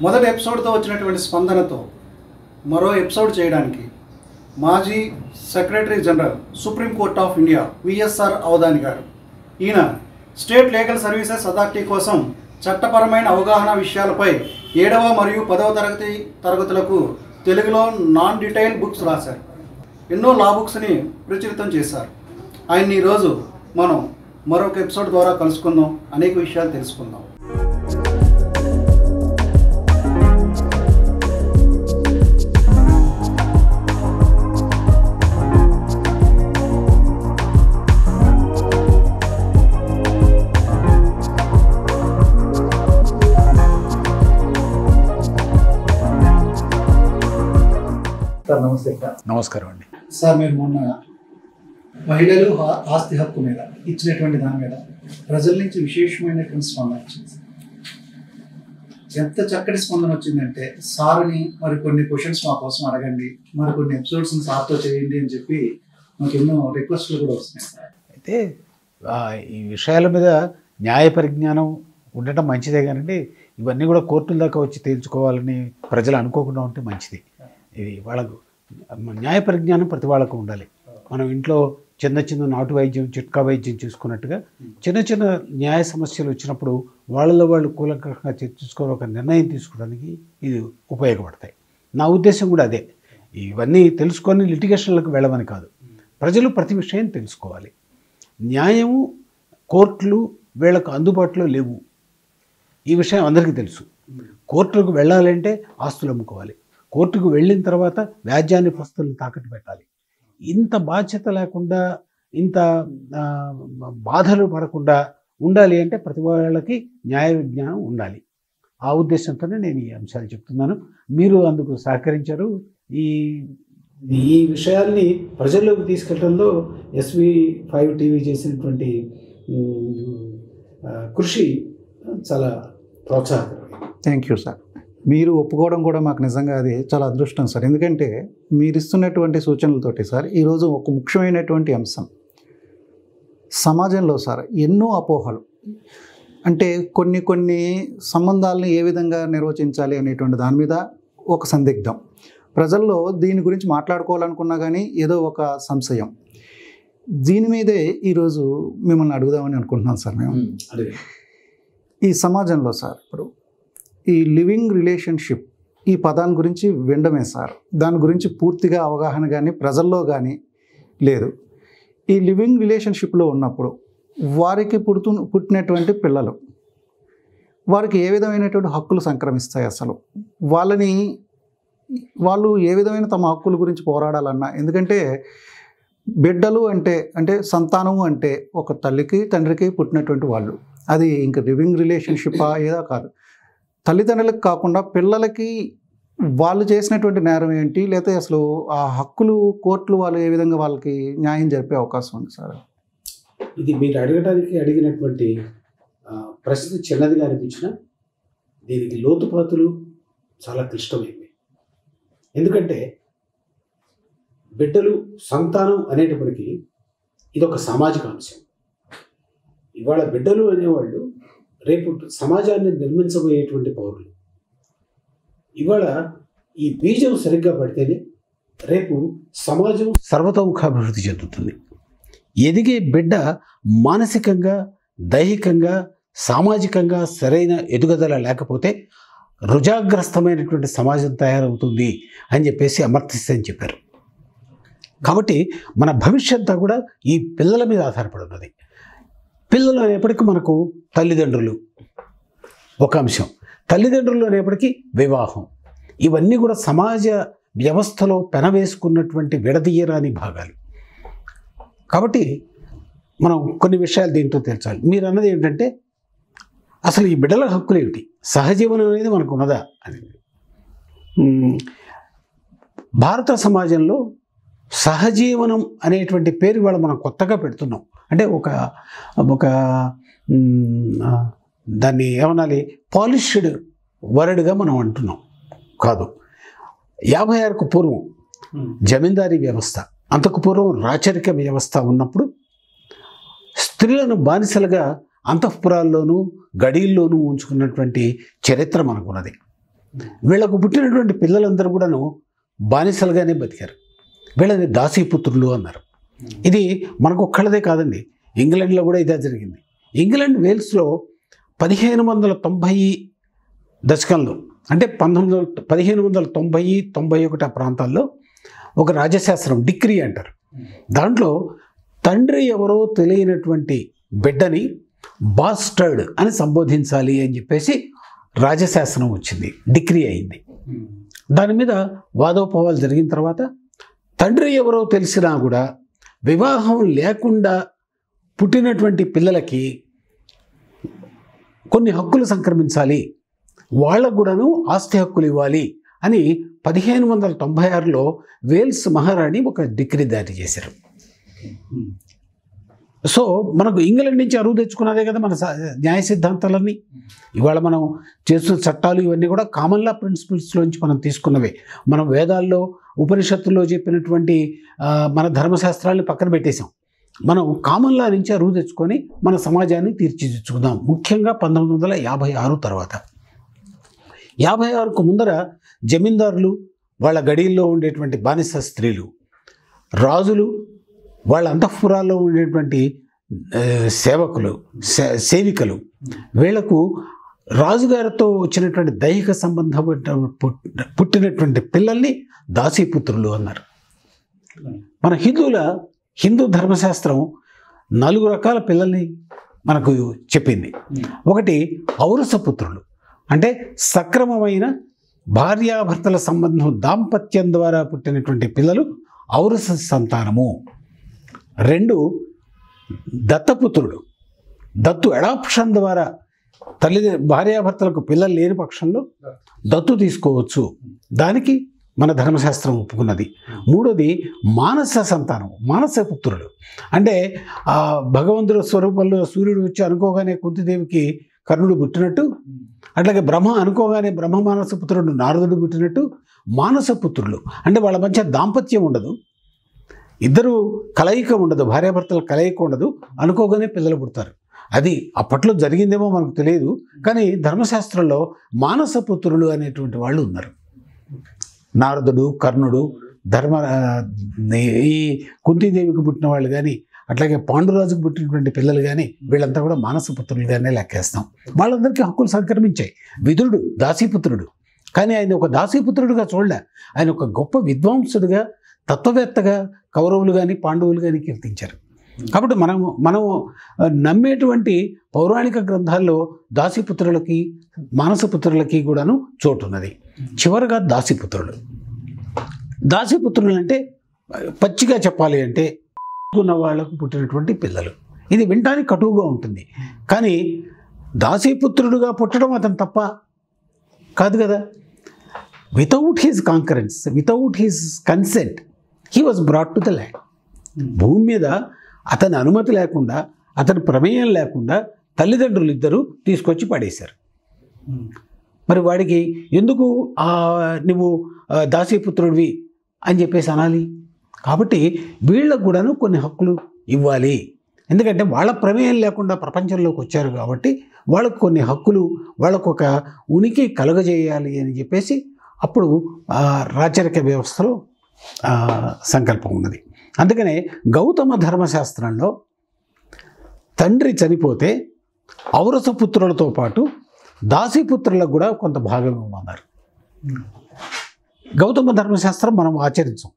మొదటి ఎపిసోడ్తో వచ్చినటువంటి స్పందనతో మరో ఎపిసోడ్ చేయడానికి మాజీ secretary general supreme court of India V S R Avadhani garu. ఈయన స్టేట్ లీగల్ సర్వీసెస్ అథారిటీ కోసం చట్టపరమైన అవగాహన విషయాలపై ఏడవ మరియు పదవ తరగతి తరగతులకు తెలుగులో నాన్ డీటెయిల్ బుక్స్ రాశారు. ఎన్నో లా బుక్స్ని ప్రచురితం చేశారు. ఆయన్ని ఈరోజు మనం మరొక ఎపిసోడ్ ద్వారా కలుసుకుందాం. అనేక విషయాలు తెలుసుకుందాం. నమస్తే సార్. నమస్కారం అండి. సార్ మీరు మొన్న మహిళలు ఆస్తి హక్కు మీద ఇచ్చినటువంటి దాని మీద ప్రజల నుంచి విశేషమైనటువంటి స్పందన వచ్చింది. ఎంత చక్కటి స్పందన వచ్చిందంటే సార్ని మరి కొన్ని క్వశ్చన్స్ మా కోసం అడగండి మరి కొన్ని ఎపిసోడ్స్ సార్తో చేయండి అని చెప్పి మాకు ఎన్నో రిక్వెస్ట్లు కూడా వస్తున్నాయి సార్. అయితే ఈ విషయాల మీద న్యాయ పరిజ్ఞానం ఉండటం మంచిదే కానండి ఇవన్నీ కూడా కోర్టుల దాకా వచ్చి తేల్చుకోవాలని ప్రజలు అనుకోకుండా ఉంటే మంచిది. ఇది వాళ్ళకు న్యాయ పరిజ్ఞానం ప్రతి వాళ్ళకు ఉండాలి. మనం ఇంట్లో చిన్న చిన్న నాటు వైద్యం చిట్కా వైద్యం చూసుకున్నట్టుగా చిన్న చిన్న న్యాయ సమస్యలు వచ్చినప్పుడు వాళ్ళలో వాళ్ళు కూలంకరంగా చర్చించుకొని ఒక నిర్ణయం తీసుకోవడానికి ఇది ఉపయోగపడతాయి. నా ఉద్దేశం కూడా అదే. ఇవన్నీ తెలుసుకొని లిటిగేషన్లకు వెళ్ళమని కాదు. ప్రజలు ప్రతి విషయం తెలుసుకోవాలి. న్యాయము కోర్టులు వీళ్ళకు అందుబాటులో లేవు. ఈ విషయం అందరికీ తెలుసు. కోర్టులకు వెళ్ళాలంటే ఆస్తులు అమ్ముకోవాలి. కోర్టుకు వెళ్ళిన తర్వాత వ్యాజ్యాన్ని ప్రస్తుతం తాకట్టు పెట్టాలి. ఇంత బాధ్యత లేకుండా ఇంత బాధలు పడకుండా ఉండాలి అంటే ప్రతి వాళ్ళకి న్యాయ విజ్ఞానం ఉండాలి. ఆ ఉద్దేశంతోనే నేను ఈ అంశాలు చెప్తున్నాను. మీరు అందుకు సహకరించారు. ఈ ఈ విషయాల్ని ప్రజల్లోకి తీసుకెళ్ళడంలో ఎస్వి ఫైవ్ టీవీ చేసినటువంటి కృషి చాలా ప్రోత్సాహకరమైంది థ్యాంక్ యూ సార్. మీరు ఒప్పుకోవడం కూడా మాకు నిజంగా అది చాలా అదృష్టం సార్. ఎందుకంటే మీరు ఇస్తున్నటువంటి సూచనలతోటి సార్ ఈరోజు ఒక ముఖ్యమైనటువంటి అంశం. సమాజంలో సార్ ఎన్నో అపోహలు. అంటే కొన్ని కొన్ని సంబంధాలను ఏ విధంగా నిర్వచించాలి అనేటువంటి దాని మీద ఒక సందిగ్ధం. ప్రజల్లో దీని గురించి మాట్లాడుకోవాలనుకున్నా కానీ ఏదో ఒక సంశయం. దీని మీదే ఈరోజు మిమ్మల్ని అడుగుదామని అనుకుంటున్నాం సార్ మేము. ఈ సమాజంలో సార్ ఇప్పుడు ఈ లివింగ్ రిలేషన్షిప్ ఈ పదాన్ని గురించి వినడమే సార్. దాని గురించి పూర్తిగా అవగాహన కానీ ప్రజల్లో కానీ లేదు. ఈ లివింగ్ రిలేషన్షిప్లో ఉన్నప్పుడు వారికి పుడుతు పుట్టినటువంటి పిల్లలు వారికి ఏ విధమైనటువంటి హక్కులు సంక్రమిస్తాయి అసలు? వాళ్ళని వాళ్ళు ఏ విధమైన తమ హక్కుల గురించి పోరాడాలన్నా? ఎందుకంటే బిడ్డలు అంటే అంటే సంతానము అంటే ఒక తల్లికి తండ్రికి పుట్టినటువంటి వాళ్ళు. అది ఇంకా లివింగ్ రిలేషన్షిప్ ఏదో కాదు. తల్లిదండ్రులకు కాకుండా పిల్లలకి వాళ్ళు చేసినటువంటి నేరం ఏంటి? లేకపోతే అసలు ఆ హక్కులు కోర్టులు వాళ్ళు ఏ విధంగా వాళ్ళకి న్యాయం జరిపే అవకాశం ఉంది సార్? ఇది మీరు అడగడానికి అడిగినటువంటి ప్రశ్న చిన్నదిగా అనిపించిన దీనికి లోతుపాతులు చాలా క్లిష్టమైంది ఎందుకంటే బిడ్డలు సంతానం అనేటప్పటికీ ఇది ఒక సామాజిక అంశం. ఇవాళ బిడ్డలు అనేవాళ్ళు రేపు సమాజాన్ని నిర్మించబోయేటువంటి పౌరులు. ఇవాళ ఈ బీజం సరిగ్గా పడితేనే రేపు సమాజం సర్వతోముఖాభివృద్ధి చెందుతుంది. ఎదిగే బిడ్డ మానసికంగా దైహికంగా సామాజికంగా సరైన ఎదుగుదల లేకపోతే రుజాగ్రస్తమైనటువంటి సమాజం తయారవుతుంది అని చెప్పేసి అమర్తిస్తే అని చెప్పారు. కాబట్టి మన భవిష్యత్తు కూడా ఈ పిల్లల మీద ఆధారపడి ఉన్నది. పిల్లలు అనేప్పటికీ మనకు తల్లిదండ్రులు. ఒక అంశం. తల్లిదండ్రులు అనేప్పటికీ వివాహం. ఇవన్నీ కూడా సమాజ వ్యవస్థలో పెనవేసుకున్నటువంటి విడదీయరాని భాగాలు. కాబట్టి మనం కొన్ని విషయాలు దీంతో తెలుసాలి మీరు అన్నది ఏంటంటే అసలు ఈ బిడ్డల హక్కులు ఏమిటి? సహజీవనం అనేది మనకు ఉన్నదా అని భారత సమాజంలో సహజీవనం అనేటువంటి పేరు ఇవాళ మనం కొత్తగా పెడుతున్నాం. అంటే ఒక ఒక దాన్ని ఏమనాలి? పాలిష్డ్ వర్డ్గా మనం అంటున్నాం. కాదు. యాభై ఆరుకు పూర్వం జమీందారీ వ్యవస్థ అంతకు పూర్వం రాచరిక వ్యవస్థ ఉన్నప్పుడు స్త్రీలను బానిసలుగా అంతఃపురాల్లోనూ గడీల్లోనూ ఉంచుకున్నటువంటి చరిత్ర మనకున్నది. వీళ్ళకు పుట్టినటువంటి పిల్లలందరూ కూడాను బానిసలుగానే బతికారు. వీళ్ళని దాసీపుత్రులు అన్నారు. ఇది మనకు ఒక్కళ్ళదే కాదండి. ఇంగ్లాండ్లో కూడా ఇదే జరిగింది. ఇంగ్లాండ్ వేల్స్లో పదిహేను వందల తొంభై దశకంలో అంటే పంతొమ్మిది వందల పదిహేను వందల తొంభై తొంభై ఒకటి ఆ ప్రాంతాల్లో ఒక రాజశాస్త్రం డిగ్రీ అంటారు. దాంట్లో తండ్రి ఎవరో తెలియనటువంటి బిడ్డని బాస్టర్డ్ అని సంబోధించాలి అని చెప్పేసి రాజశాస్త్రం వచ్చింది. డిగ్రీ అయింది. దాని మీద వాదోపవాలు జరిగిన తర్వాత తండ్రి ఎవరో తెలిసినా కూడా వివాహం లేకుండా పుట్టినటువంటి పిల్లలకి కొన్ని హక్కులు సంక్రమించాలి. వాళ్ళకు కూడాను ఆస్తి హక్కులు ఇవ్వాలి అని పదిహేను వందల తొంభై ఆరులో వేల్స్ మహారాణి ఒక డిగ్రీ దాటి చేశారు. సో మనకు ఇంగ్లాండ్ నుంచి అరువు తెచ్చుకున్నదే కదా మన న్యాయ సిద్ధాంతాలన్నీ. ఇవాళ మనం చేస్తున్న చట్టాలు ఇవన్నీ కూడా కామన్ లా ప్రిన్సిపల్స్లోంచి మనం తీసుకున్నవే. మనం వేదాల్లో ఉపనిషత్తుల్లో చెప్పినటువంటి మన ధర్మశాస్త్రాలను పక్కన పెట్టేశాం. మనం కామన్ లా నుంచి అరువు తెచ్చుకొని మన సమాజాన్ని తీర్చిదిద్దుకుందాం. ముఖ్యంగా పంతొమ్మిది వందల యాభై ఆరు తర్వాత. యాభై ఆరుకు ముందర జమీందారులు వాళ్ళ గడిల్లో ఉండేటువంటి బానిస స్త్రీలు రాజులు వాళ్ళ అంతఃపురాల్లో ఉండేటువంటి సేవకులు సే- సేవికలు వీళ్ళకు రాజుగారితో వచ్చినటువంటి దైహిక సంబంధం పుట్టినటువంటి పిల్లల్ని దాసీపుత్రులు అన్నారు. మన హిందువుల హిందూ ధర్మశాస్త్రం నాలుగు రకాల పిల్లల్ని మనకు చెప్పింది. ఒకటి ఔరసపుత్రులు. అంటే సక్రమమైన భార్యాభర్తల సంబంధం దాంపత్యం ద్వారా పుట్టినటువంటి పిల్లలు ఔరస సంతానము. రెండు దత్తపుత్రుడు. దత్తు అడాప్షన్ ద్వారా తల్లి భార్యాభర్తలకు పిల్లలు లేని పక్షంలో దత్తు తీసుకోవచ్చు. దానికి మన ధర్మశాస్త్రం ఒప్పుకున్నది. మూడోది మానస సంతానం మానస పుత్రుడు అంటే ఆ భగవంతుడి స్వరూపంలో సూర్యుడు వచ్చి అనుకోగానే కుంతిదేవికి కర్ణుడు పుట్టినట్టు అట్లాగే బ్రహ్మ అనుకోగానే బ్రహ్మ మానస పుత్రుడు నారదుడు పుట్టినట్టు మానస పుత్రులు. అంటే వాళ్ళ మధ్య దాంపత్యం ఉండదు. ఇద్దరు కలయిక ఉండదు భార్యాభర్తల కలయిక ఉండదు. అనుకోగానే పిల్లలు పుడతారు. అది అప్పట్లో జరిగిందేమో మనకు తెలియదు కానీ ధర్మశాస్త్రంలో మానస పుత్రులు అనేటువంటి వాళ్ళు ఉన్నారు. నారదుడు కర్ణుడు ధర్మ ఈ కుంతీదేవికి పుట్టిన వాళ్ళు కానీ అట్లాగే పాండురాజుకు పుట్టినటువంటి పిల్లలు కానీ వీళ్ళంతా కూడా మానసపుత్రులుగానే లెక్కేస్తాం. వాళ్ళందరికీ హక్కులు సంక్రమించాయి. విదురుడు దాసీపుత్రుడు. కానీ ఆయన ఒక దాసీపుత్రుడుగా చూడలే. ఆయన ఒక గొప్ప విద్వాంసుడుగా తత్వవేత్తగా కౌరవులు కానీ పాండవులు కానీ కీర్తించారు. కాబట్టి మనం మనం ఆ, నమ్మేటువంటి పౌరాణిక గ్రంథాల్లో దాసీపుత్రులకి మానసపుత్రులకి కూడాను చోటు ఉన్నది చివరగా దాసీపుత్రులు. దాసీపుత్రులు అంటే పచ్చిగా చెప్పాలి అంటే ఉన్న వాళ్ళకు పుట్టినటువంటి పిల్లలు. ఇది వినటానికి కటువుగా ఉంటుంది. కానీ దాసీపుత్రుడుగా పుట్టడం అతను తప్ప కాదు కదా. Without his concurrence without his consent he was brought to the land భూమి మీద అతని అనుమతి లేకుండా అతని ప్రమేయం లేకుండా తల్లిదండ్రులు ఇద్దరు తీసుకొచ్చి పడేశారు. మరి వాడికి ఎందుకు నువ్వు దాసీపుత్రుడివి అని చెప్పేసి అనాలి? కాబట్టి వీళ్ళకు కూడాను కొన్ని హక్కులు ఇవ్వాలి. ఎందుకంటే వాళ్ళ ప్రమేయం లేకుండా ప్రపంచంలోకి వచ్చారు కాబట్టి వాళ్ళకు కొన్ని హక్కులు వాళ్ళకు ఒక ఉనికి కలుగజేయాలి అని చెప్పేసి అప్పుడు రాచరిక వ్యవస్థలో సంకల్పం ఉన్నది. అందుకనే గౌతమ ధర్మశాస్త్రంలో తండ్రి చనిపోతే ఔరసపుత్రులతో పాటు దాసీపుత్రులకు కూడా కొంత భాగం ఇవ్వమన్నారు గౌతమ ధర్మశాస్త్రం మనం ఆచరించం.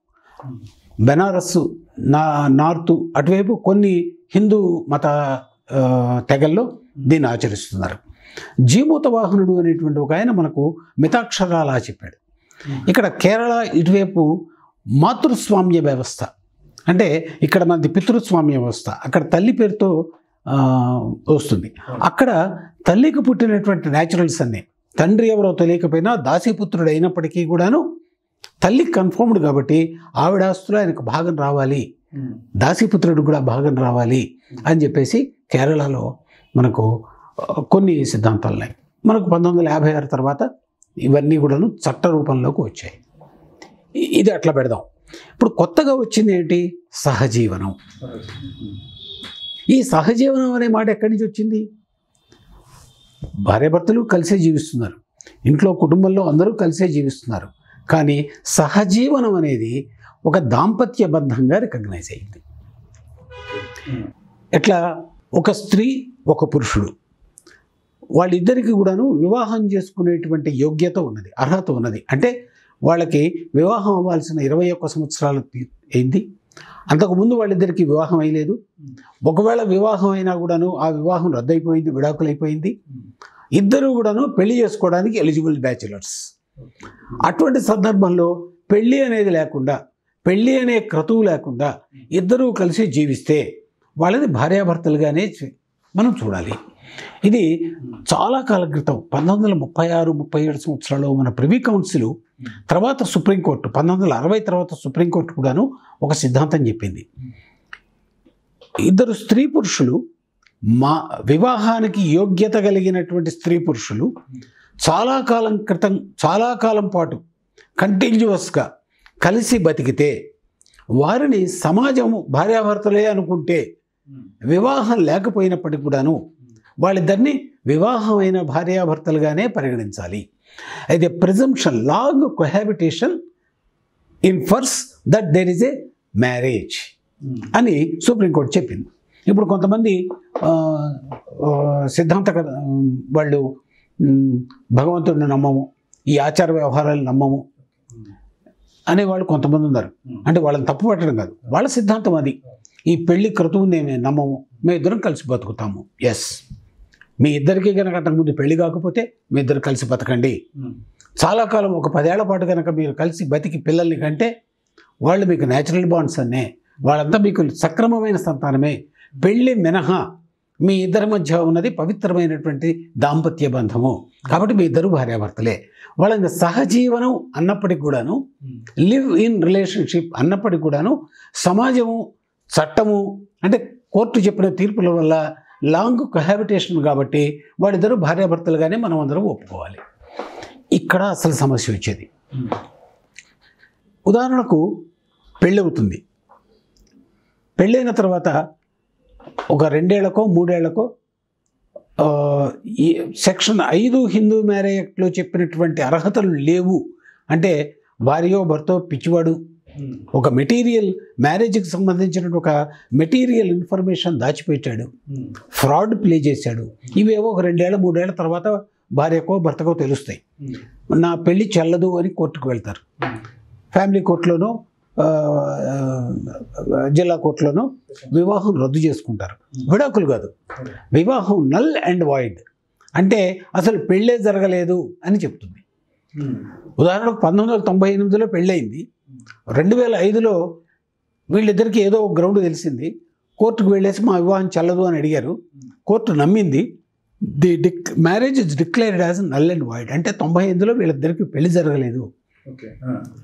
బెనారస్సు నా నార్తు అటువైపు కొన్ని హిందూ మత తెగల్లో దీన్ని ఆచరిస్తున్నారు. జీమూత వాహనుడు అనేటువంటి ఒక ఆయన మనకు మితాక్షరాలా చెప్పాడు. ఇక్కడ కేరళ ఇటువైపు మాతృస్వామ్య వ్యవస్థ. అంటే ఇక్కడ మనది పితృస్వామ్య వ్యవస్థ. అక్కడ తల్లి పేరుతో వస్తుంది. అక్కడ తల్లికి పుట్టినటువంటి న్యాచురల్స్ అన్నీ. తండ్రి ఎవరో తెలియకపోయినా దాసీపుత్రుడు అయినప్పటికీ కూడాను తల్లి కన్ఫర్మ్డ్ కాబట్టి ఆవిడ ఆస్తులో ఆయనకు భాగం రావాలి. దాసీపుత్రుడు కూడా భాగం రావాలి అని చెప్పేసి కేరళలో మనకు కొన్ని సిద్ధాంతాలు ఉన్నాయి మనకు పంతొమ్మిది వందల యాభై ఆరు తర్వాత ఇవన్నీ కూడాను చట్ట రూపంలోకి వచ్చాయి. ఇది అట్లా పెడదాం. ఇప్పుడు కొత్తగా వచ్చింది ఏంటి? సహజీవనం. ఈ సహజీవనం అనే మాట ఎక్కడి నుంచి వచ్చింది? భార్యాభర్తలు కలిసే జీవిస్తున్నారు. ఇంట్లో కుటుంబంలో అందరూ కలిసే జీవిస్తున్నారు. కానీ సహజీవనం అనేది ఒక దాంపత్య బంధంగా రికగ్నైజ్ అయింది. ఎట్లా? ఒక స్త్రీ ఒక పురుషుడు. వాళ్ళిద్దరికి కూడాను వివాహం చేసుకునేటువంటి యోగ్యత ఉన్నది అర్హత ఉన్నది. అంటే వాళ్ళకి వివాహం అవ్వాల్సిన ఇరవై ఒక్క సంవత్సరాలు అయింది అంతకుముందు వాళ్ళిద్దరికీ వివాహం అయ్యలేదు. ఒకవేళ వివాహం అయినా కూడాను ఆ వివాహం రద్దయిపోయింది విడాకులైపోయింది. ఇద్దరు కూడాను పెళ్ళి చేసుకోవడానికి ఎలిజిబుల్ బ్యాచులర్స్. అటువంటి సందర్భంలో పెళ్ళి అనేది లేకుండా పెళ్ళి అనే క్రతువు లేకుండా ఇద్దరూ కలిసి జీవిస్తే వాళ్ళని భార్యాభర్తలుగానే మనం చూడాలి. ఇది చాలా కాలం క్రితం పంతొమ్మిది వందల ముప్పై ఆరు ముప్పై ఏడు సంవత్సరాల్లో మన ప్రివీ కౌన్సిల్ తర్వాత సుప్రీంకోర్టు పంతొమ్మిది వందల అరవై తర్వాత సుప్రీంకోర్టు కూడాను ఒక సిద్ధాంతం చెప్పింది. ఇద్దరు స్త్రీ పురుషులు మా వివాహానికి యోగ్యత కలిగినటువంటి స్త్రీ పురుషులు చాలా కాలం క్రితం చాలా కాలం పాటు కంటిన్యూస్గా కలిసి బతికితే వారిని సమాజము భార్యాభర్తలే అనుకుంటే వివాహం లేకపోయినప్పటికీ కూడాను వాళ్ళిద్దరిని వివాహమైన భార్యాభర్తలుగానే పరిగణించాలి. అయితే presumption long cohabitation infers that there is a marriage అని సుప్రీంకోర్టు చెప్పింది. ఇప్పుడు కొంతమంది సిద్ధాంత వాళ్ళు భగవంతుడిని నమ్మము ఈ ఆచార వ్యవహారాలు నమ్మము అనేవాళ్ళు కొంతమంది ఉన్నారు. అంటే వాళ్ళని తప్పు పట్టడం కాదు. వాళ్ళ సిద్ధాంతం అది. ఈ పెళ్ళి క్రతువుని మేము నమ్మము మేము ఇద్దరం కలిసి బతుకుతాము. ఎస్ మీ ఇద్దరికి కనుక అంతకుముందు పెళ్ళి కాకపోతే మీ ఇద్దరు కలిసి బతకండి. చాలా కాలం ఒక పదేళ్ళ పాటు కనుక మీరు కలిసి బతికి పిల్లల్ని కంటే వాళ్ళు మీకు న్యాచురల్ బాండ్స్ అన్నే. వాళ్ళంతా మీకు సక్రమమైన సంతానమే. పెళ్ళి మినహా మీ ఇద్దరి మధ్య ఉన్నది పవిత్రమైనటువంటి దాంపత్య బంధము. కాబట్టి మీ ఇద్దరు భార్యాభర్తలే. వాళ్ళ సహజీవనం అన్నప్పటికి కూడాను లివ్ ఇన్ రిలేషన్షిప్ అన్నప్పటికి కూడాను సమాజము చట్టము అంటే కోర్టు చెప్పిన తీర్పుల వల్ల లాంగ్ కొహాబిటేషన్ కాబట్టి వాళ్ళిద్దరూ భార్యాభర్తలుగానే మనం అందరం ఒప్పుకోవాలి. ఇక్కడ అసలు సమస్య వచ్చేది. ఉదాహరణకు పెళ్ళవుతుంది. పెళ్ళైన తర్వాత ఒక రెండేళ్ళకో మూడేళ్ళకో ఈ సెక్షన్ ఐదు హిందూ మ్యారేజ్ యాక్ట్లో చెప్పినటువంటి అర్హతలు లేవు. అంటే భార్యో భర్తో పిచ్చివాడు ఒక మెటీరియల్ మ్యారేజ్కి సంబంధించిన ఒక మెటీరియల్ ఇన్ఫర్మేషన్ దాచిపెట్టాడు. ఫ్రాడ్ ప్లే చేశాడు. ఇవేవో ఒక రెండేళ్ళ మూడేళ్ళ తర్వాత భార్యకో భర్తకో తెలుస్తాయి. నా పెళ్ళి చెల్లదు అని కోర్టుకు వెళ్తారు. ఫ్యామిలీ కోర్టులోనో జిల్లా కోర్టులోనో వివాహం రద్దు చేసుకుంటారు. విడాకులు కాదు. వివాహం నల్ అండ్ వాయిడ్. అంటే అసలు పెళ్ళే జరగలేదు అని చెప్తుంది. ఉదాహరణకు పంతొమ్మిది వందల తొంభై ఎనిమిదిలో పెళ్ళయింది. రెండు వేల ఐదులో వీళ్ళిద్దరికీ ఏదో ఒక గ్రౌండ్ తెలిసింది. కోర్టుకు వెళ్ళేసి మా వివాహం చెల్లదు అని అడిగారు. కోర్టు నమ్మింది. The Dick marriage is declared as null and void అంటే తొంభై ఎనిమిదిలో వీళ్ళిద్దరికి పెళ్ళి జరగలేదు.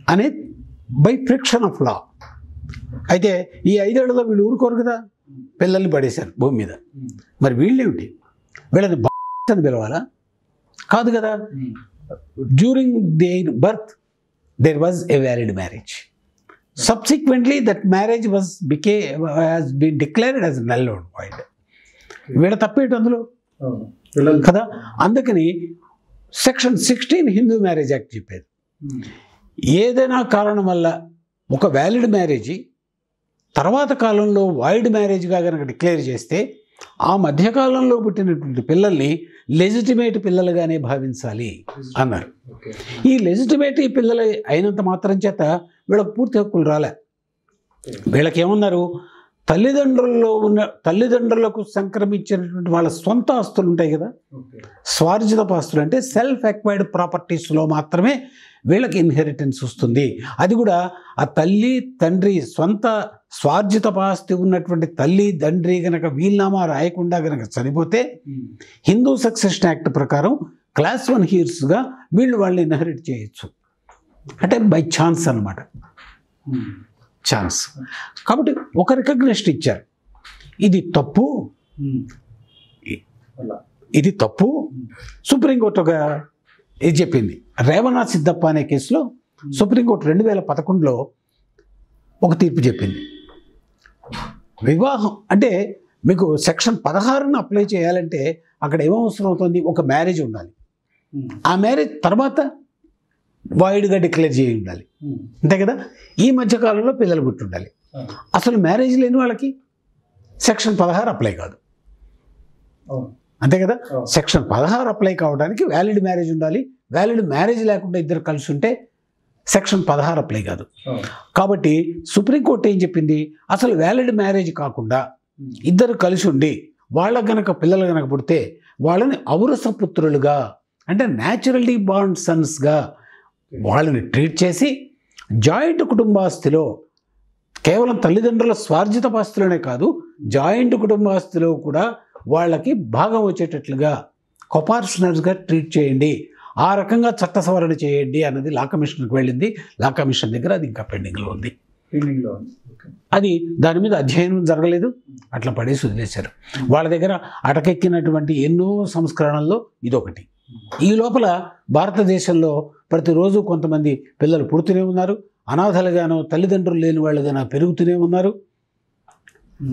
అనే బై ఫ్రిక్షన్ ఆఫ్ లా. అయితే ఈ ఐదేళ్ళలో వీళ్ళు ఊరుకోరు కదా. పిల్లల్ని పడేశారు భూమి మీద. మరి వీళ్ళేమిటి? వీళ్ళని అని పిలవాలా? కాదు కదా. During their birth there was a valid marriage subsequently that marriage was became has been declared as null and void. వీడ తప్పేటి అందులో? కదా? అందుకని section sixteen Hindu marriage act చెప్పేది. ఏదైనా కారణం వల్ల ఒక వ్యాలిడ్ మ్యారేజ్ తర్వాత కాలంలో వైడ్ మ్యారేజ్గా కనుక డిక్లేర్ చేస్తే ఆ మధ్యకాలంలో పుట్టినటువంటి పిల్లల్ని లెజిటిమేట్ పిల్లలుగానే భావించాలి అన్నారు. ఈ లెజిటిమేట్ పిల్లలు అయినంత మాత్రం చేత వీళ్ళకి పూర్తి హక్కులు రాలే. వీళ్ళకి ఏమన్నారు తల్లిదండ్రుల్లో ఉన్న తల్లిదండ్రులకు సంక్రమించినటువంటి వాళ్ళ సొంత ఆస్తులు ఉంటాయి కదా. స్వార్జిత ఆస్తులు అంటే సెల్ఫ్ ఎక్వైర్డ్ ప్రాపర్టీస్లో మాత్రమే వీళ్ళకి ఇన్హెరిటెన్స్ వస్తుంది. అది కూడా ఆ తల్లి తండ్రి సొంత స్వార్జిత పాస్తి ఉన్నటువంటి తల్లి తండ్రి గనక వీల్నామా రాయకుండా గనక చనిపోతే హిందూ సక్సెషన్ యాక్ట్ ప్రకారం క్లాస్ వన్ హీర్స్గా వీళ్ళు వాళ్ళని ఇన్హెరిట్ చేయొచ్చు. అంటే బై ఛాన్స్ అనమాట ఛాన్స్. కాబట్టి ఒక రికగ్నేషన్ ఇచ్చారు. ఇది తప్పు. ఇది తప్పు. సుప్రీంకోర్టు ఒక ఇది చెప్పింది. రేవణా సిద్ధప్ప అనే కేసులో సుప్రీంకోర్టు రెండు వేల పదకొండులో ఒక తీర్పు చెప్పింది. వివాహం అంటే మీకు సెక్షన్ పదహారును అప్లై చేయాలంటే అక్కడ ఏమవసరం అవుతుంది? ఒక మ్యారేజ్ ఉండాలి. ఆ మ్యారేజ్ తర్వాత వాయిడ్గా డిక్లేర్ చేయి ఉండాలి. అంతే కదా? ఈ మధ్యకాలంలో పిల్లలు పుట్టి ఉండాలి అసలు మ్యారేజ్ లేని వాళ్ళకి సెక్షన్ పదహారు అప్లై కాదు. అంతే కదా. సెక్షన్ పదహారు అప్లై కావడానికి వ్యాలిడ్ మ్యారేజ్ ఉండాలి. వ్యాలిడ్ మ్యారేజ్ లేకుండా ఇద్దరు కలిసి ఉంటే సెక్షన్ పదహారు అప్లై కాదు. కాబట్టి సుప్రీంకోర్టు ఏం చెప్పింది? అసలు వ్యాలిడ్ మ్యారేజ్ కాకుండా ఇద్దరు కలిసి ఉండి వాళ్ళకు గనక పిల్లలు గనక పుడితే వాళ్ళని ఔరస పుత్రులుగా అంటే న్యాచురల్లీ బాండ్ సన్స్గా వాళ్ళని ట్రీట్ చేసి జాయింట్ కుటుంబాస్తిలో కేవలం తల్లిదండ్రుల స్వార్జిత ఆస్తులనే కాదు జాయింట్ కుటుంబాస్తిలో కూడా వాళ్ళకి భాగం వచ్చేటట్లుగా కొపార్షనర్స్గా ట్రీట్ చేయండి. ఆ రకంగా చట్ట సవరణ చేయండి అన్నది లా కమిషన్కి వెళ్ళింది. లా కమిషన్ దగ్గర అది ఇంకా పెండింగ్లో ఉంది. అది దాని మీద అధ్యయనం జరగలేదు. అట్లా పడేసి వదిలేశారు. వాళ్ళ దగ్గర అటకెక్కినటువంటి ఎన్నో సంస్కరణల్లో ఇదొకటి. ఈ లోపల భారతదేశంలో ప్రతిరోజు కొంతమంది పిల్లలు పుడుతూనే ఉన్నారు. అనాథలుగానో తల్లిదండ్రులు లేని వాళ్ళుగానో పెరుగుతూనే ఉన్నారు.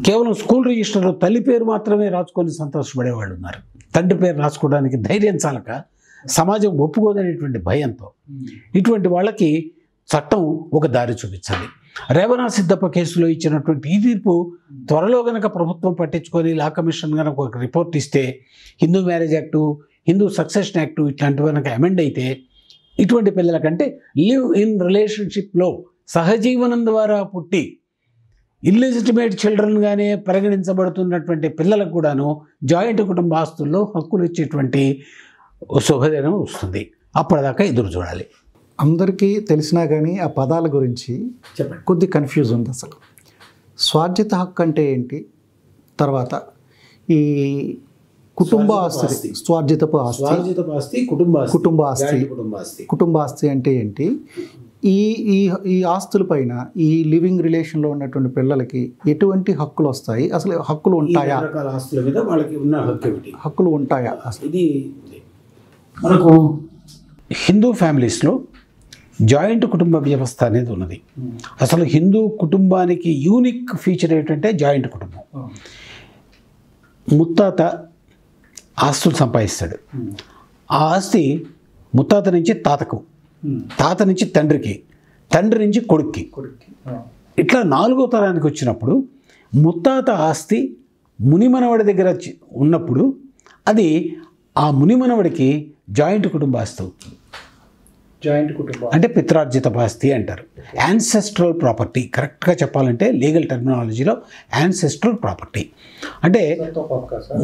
కేవలం స్కూల్ రిజిస్టర్లో తల్లి పేరు మాత్రమే రాసుకొని సంతోషపడే వాళ్ళు ఉన్నారు. తండ్రి పేరు రాసుకోవడానికి ధైర్యం చాలక సమాజం ఒప్పుకోదనేటువంటి భయంతో ఇటువంటి వాళ్ళకి చట్టం ఒక దారి చూపించాలి. రేవనా సిద్ధప్ప కేసులో ఇచ్చినటువంటి ఈ తీర్పు త్వరలో గనక ప్రభుత్వం పట్టించుకొని లా కమిషన్ గనక ఒక రిపోర్ట్ ఇస్తే Hindu marriage act Hindu succession act ఇట్లాంటివి కనుక అమెండ్ అయితే ఇటువంటి పిల్లలకంటే లివ్ ఇన్ రిలేషన్షిప్లో సహజీవనం ద్వారా పుట్టి ఇల్లిజిటిమేట్ చిల్డ్రన్గానే పరిగణించబడుతున్నటువంటి పిల్లలకు కూడాను జాయింట్ కుటుంబ ఆస్తుల్లో హక్కులు ఇచ్చేటువంటి శుభదినం వస్తుంది. అప్పటిదాకా ఎదురు చూడాలి. అందరికీ తెలిసినా కానీ ఆ పదాల గురించి చెప్పండి. కొద్ది కన్ఫ్యూజ్ ఉంది అసలు. స్వార్జిత హక్కు అంటే ఏంటి? తర్వాత ఈ కుటుంబ ఆస్తి. స్వార్జితపు ఆస్తి. కుటుంబ కుటుంబ ఆస్తి. కుటుంబ ఆస్తి. అంటే ఏంటి? ఈ ఈ ఈ ఆస్తుల పైన ఈ లివింగ్ రిలేషన్లో ఉన్నటువంటి పిల్లలకి ఎటువంటి హక్కులు వస్తాయి? అసలు హక్కులు ఉంటాయా? ఆస్తుల మీద వాళ్ళకి ఉన్న హక్కు హక్కులు ఉంటాయా? ఇది మనకు హిందూ ఫ్యామిలీస్లో జాయింట్ కుటుంబ వ్యవస్థ అనేది ఉన్నది. అసలు హిందూ కుటుంబానికి యూనిక్ ఫీచర్ ఏంటంటే జాయింట్ కుటుంబం. ముత్తాత ఆస్తులు సంపాదిస్తాడు. ఆ ఆస్తి ముత్తాత నుంచి తాతకు తాత నుంచి తండ్రికి తండ్రి నుంచి కొడుక్కి. ఇట్లా నాలుగో తరానికి వచ్చినప్పుడు ముత్తాత ఆస్తి మునిమనవడి దగ్గర ఉన్నప్పుడు అది ఆ మునిమనవడికి జాయింట్ కుటుంబ ఆస్తి అవుతుంది. జాయింట్ కుటుంబం అంటే పిత్రార్జిత ఆస్తి అంటారు. యాన్సెస్ట్రల్ ప్రాపర్టీ కరెక్ట్గా చెప్పాలంటే లీగల్ టెర్మినాలజీలో యాన్సెస్ట్రల్ ప్రాపర్టీ అంటే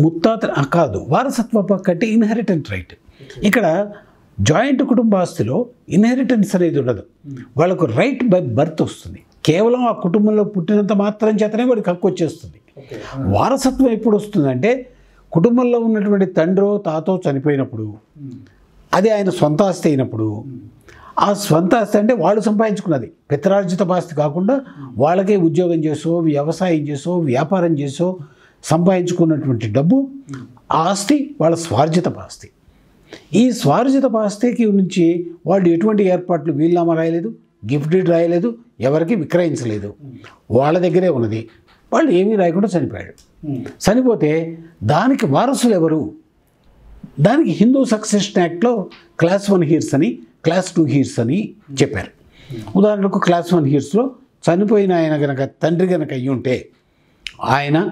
ముత్తాత కాదు వారసత్వ హక్కు అంటే ఇన్హెరిటెంట్ రైట్ ఇక్కడ జాయింట్ కుటుంబ ఆస్తిలో ఇన్హెరిటెన్స్ అనేది ఉండదు. వాళ్ళకు రైట్ బై బర్త్ వస్తుంది. కేవలం ఆ కుటుంబంలో పుట్టినంత మాత్రం చేతనే వాడికి హక్కు వచ్చేస్తుంది. వారసత్వం ఎప్పుడు వస్తుందంటే కుటుంబంలో ఉన్నటువంటి తండ్రో తాతో చనిపోయినప్పుడు అది ఆయన సొంత ఆస్తి అయినప్పుడు ఆ స్వంత ఆస్తి అంటే వాళ్ళు సంపాదించుకున్నది. పితరార్జిత ఆస్తి కాకుండా వాళ్ళకే ఉద్యోగం చేసో వ్యవసాయం చేసో వ్యాపారం చేసో సంపాదించుకున్నటువంటి డబ్బు ఆ ఆస్తి వాళ్ళ స్వార్జిత ఆస్తి. ఈ స్వార్జిత ఆస్తికి నుంచి వాళ్ళు ఎటువంటి ఏర్పాట్లు వీలునామా రాయలేదు గిఫ్ట్ డీడ్ రాయలేదు ఎవరికి విక్రయించలేదు. వాళ్ళ దగ్గరే ఉన్నది. వాళ్ళు ఏమీ రాయకుండా చనిపోయాడు. చనిపోతే దానికి వారసులు ఎవరు? దానికి హిందూ సక్సెషన్ యాక్ట్లో క్లాస్ వన్ హీర్స్ అని క్లాస్ టూ హీర్స్ అని చెప్పారు. ఉదాహరణకు క్లాస్ వన్ హీర్స్లో చనిపోయిన ఆయన గనక తండ్రి గనక అయ్యి ఉంటే ఆయన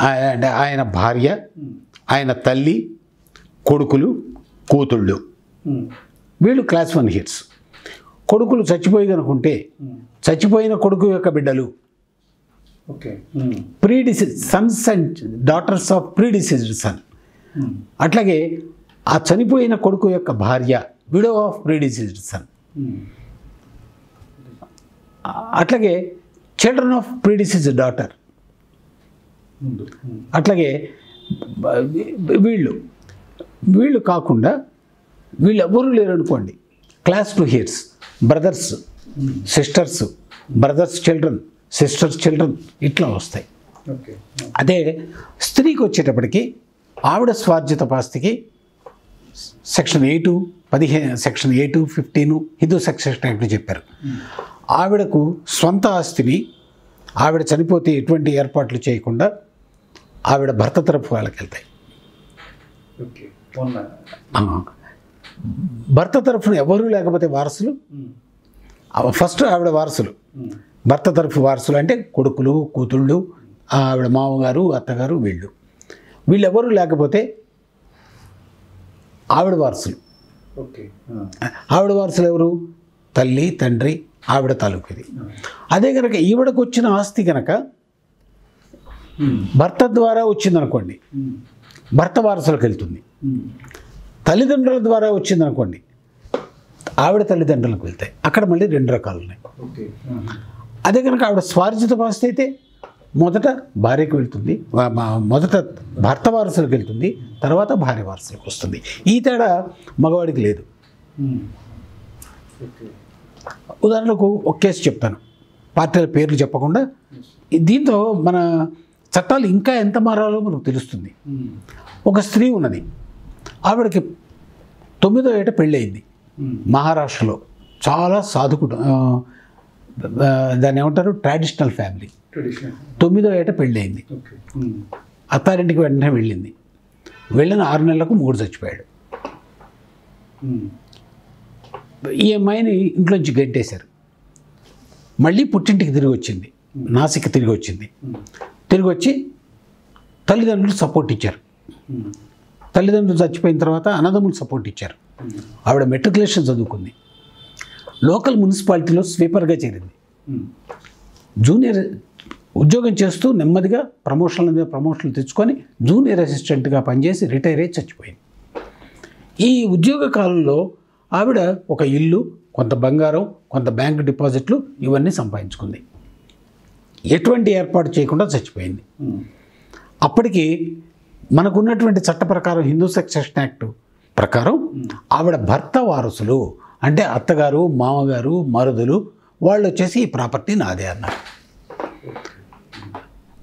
ఆయన ఆయన భార్య ఆయన తల్లి కొడుకులు కూతుళ్ళు. వీళ్ళు క్లాస్ వన్ హీర్స్. కొడుకులు చచ్చిపోయి కనుకుంటే చచ్చిపోయిన కొడుకు యొక్క బిడ్డలు okay. Predeceased sons and daughters of predeceased son అట్లాగే ఆ చనిపోయిన కొడుకు యొక్క భార్య విడో ఆఫ్ ప్రీడిసెస్డ్ సన్ అట్లాగే చిల్డ్రన్ ఆఫ్ ప్రీడిసెస్డ్ డాటర్ అట్లాగే వీళ్ళు. వీళ్ళు కాకుండా వీళ్ళు ఎవరు లేరు అనుకోండి class two heirs brothers sisters brothers children sisters children ఇట్లా వస్తాయి. అదే స్త్రీకి వచ్చేటప్పటికి ఆవిడ స్వార్జిత పాస్తికి సెక్షన్ ఎయిటు పదిహేను section eight fifteen Hindu section act చెప్పారు. ఆవిడకు స్వంత ఆస్తిని ఆవిడ చనిపోతే ఎటువంటి ఏర్పాట్లు చేయకుండా ఆవిడ భర్త తరపు వాళ్ళకి వెళ్తాయి. భర్త తరఫున ఎవరూ లేకపోతే వారసులు? ఫస్ట్ ఆవిడ వారసులు. భర్త తరఫు వారసులు అంటే కొడుకులు కూతుళ్ళు ఆవిడ మామగారు అత్తగారు వీళ్ళు. వీళ్ళెవరూ లేకపోతే ఆవిడ వారసులు. ఓకే. ఆవిడ వారసులు ఎవరు? తల్లి తండ్రి ఆవిడ తాలూకుది. అదే కనుక ఈవిడకు వచ్చిన ఆస్తి కనుక భర్త ద్వారా వచ్చిందనుకోండి భర్త వారసులకు వెళ్తుంది. తల్లిదండ్రుల ద్వారా వచ్చిందనుకోండి ఆవిడ తల్లిదండ్రులకు వెళ్తాయి. అక్కడ మళ్ళీ రెండు రకాలు ఉన్నాయి అదే కనుక ఆవిడ స్వార్జిత వాస్తి అయితే మొదట భార్యకు వెళ్తుంది. మొదట భర్త వారసులకు వెళ్తుంది. తర్వాత భార్య వారసులకు వస్తుంది. ఈ తేడా మగవాడికి లేదు. ఉదాహరణకు ఒక కేసు చెప్తాను. పార్టీల పేర్లు చెప్పకుండా. దీంతో మన చట్టాలు ఇంకా ఎంత మారాలో మనకు తెలుస్తుంది. ఒక స్త్రీ ఉన్నది. ఆవిడకి తొమ్మిదో ఏట పెళ్ళయింది. మహారాష్ట్రలో. చాలా సాధుకుడు దాన్ని ఏమంటారు? ట్రెడిషనల్ ఫ్యామిలీ తొమ్మిదో ఏట పెళ్ళయింది. అత్తారింటికి వెంటనే వెళ్ళింది. వెళ్ళిన ఆరు నెలలకు మూడు చచ్చిపోయాడు. ఈ అమ్మాయిని ఇంట్లోంచి గంటేశారు. మళ్ళీ పుట్టింటికి తిరిగి వచ్చింది. నాసిక్ తిరిగి వచ్చింది. తిరిగి వచ్చి తల్లిదండ్రులు సపోర్ట్ ఇచ్చారు. తల్లిదండ్రులు చచ్చిపోయిన తర్వాత అన్నదమ్ములు సపోర్ట్ ఇచ్చారు. ఆవిడ మెట్రికులేషన్ చదువుకుంది. లోకల్ మున్సిపాలిటీలో స్వీపర్గా చేరింది. జూనియర్ ఉద్యోగం చేస్తూ నెమ్మదిగా ప్రమోషన్ల మీద ప్రమోషన్లు తెచ్చుకొని జూనియర్ అసిస్టెంట్గా పనిచేసి రిటైర్ అయ్యి చచ్చిపోయింది. ఈ ఉద్యోగ కాలంలో ఆవిడ ఒక ఇల్లు కొంత బంగారం కొంత బ్యాంక్ డిపాజిట్లు ఇవన్నీ సంపాదించుకుంది. ఎటువంటి ఏర్పాటు చేయకుండా చచ్చిపోయింది. అప్పటికి మనకున్నటువంటి చట్ట ప్రకారం హిందూ సక్సెషన్ యాక్ట్ ప్రకారం ఆవిడ భర్త వారసులు అంటే అత్తగారు మామగారు మరుదులు వాళ్ళు వచ్చేసి ఈ ప్రాపర్టీ నాదే అన్నారు.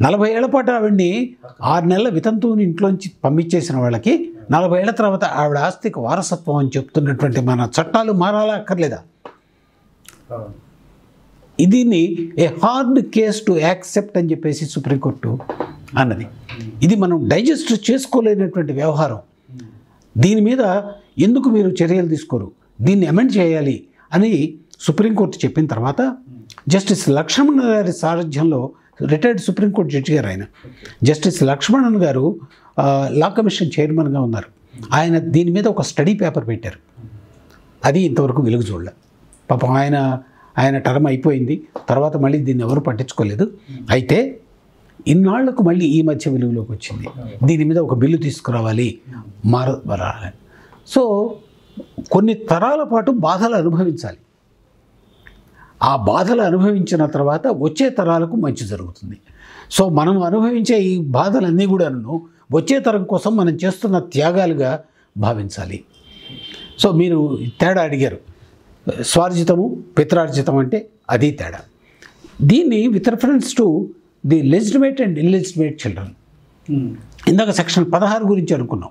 నలభై ఏళ్ళ పాటు ఆవిడ్ని ఆరు నెలల వితంతువుని ఇంట్లోంచి పంపించేసిన వాళ్ళకి నలభై ఏళ్ళ తర్వాత ఆవిడ ఆస్తికి వారసత్వం అని చెప్తున్నటువంటి మన చట్టాలు మారాలా అక్కర్లేదా దీన్ని a hard case to accept అని చెప్పేసి సుప్రీంకోర్టు అన్నది. ఇది మనం డైజెస్ట్ చేసుకోలేనటువంటి వ్యవహారం. దీని మీద ఎందుకు మీరు చర్యలు తీసుకోరు? దీన్ని అమెండ్ చేయాలి అని సుప్రీంకోర్టు చెప్పిన తర్వాత జస్టిస్ లక్ష్మణ్ గారి సారథ్యంలో రిటైర్డ్ సుప్రీంకోర్టు జడ్జి గారు ఆయన. జస్టిస్ లక్ష్మణన్ గారు లా కమిషన్ చైర్మన్గా ఉన్నారు. ఆయన దీని మీద ఒక స్టడీ పేపర్ పెట్టారు. అది ఇంతవరకు వెలుగు చూడలే. పాపం ఆయన ఆయన టర్మ్ అయిపోయింది. తర్వాత మళ్ళీ దీన్ని ఎవరు పట్టించుకోలేదు. అయితే ఇన్నాళ్ళకు మళ్ళీ ఈ మధ్య వెలుగులోకి వచ్చింది. దీని మీద ఒక బిల్లు తీసుకురావాలి. మార సో కొన్ని తరాల పాటు బాధలు అనుభవించాలి. ఆ బాధలు అనుభవించిన తర్వాత వచ్చే తరాలకు మంచి జరుగుతుంది. సో మనం అనుభవించే ఈ బాధలన్నీ కూడాను వచ్చే తరం కోసం మనం చేస్తున్న త్యాగాలుగా భావించాలి. సో మీరు తేడా అడిగారు. స్వార్జితము పిత్రార్జితం అంటే అది తేడా. దీన్ని with reference to the legitimate and illegitimate children ఇందాక సెక్షన్ పదహారు గురించి అనుకున్నాం.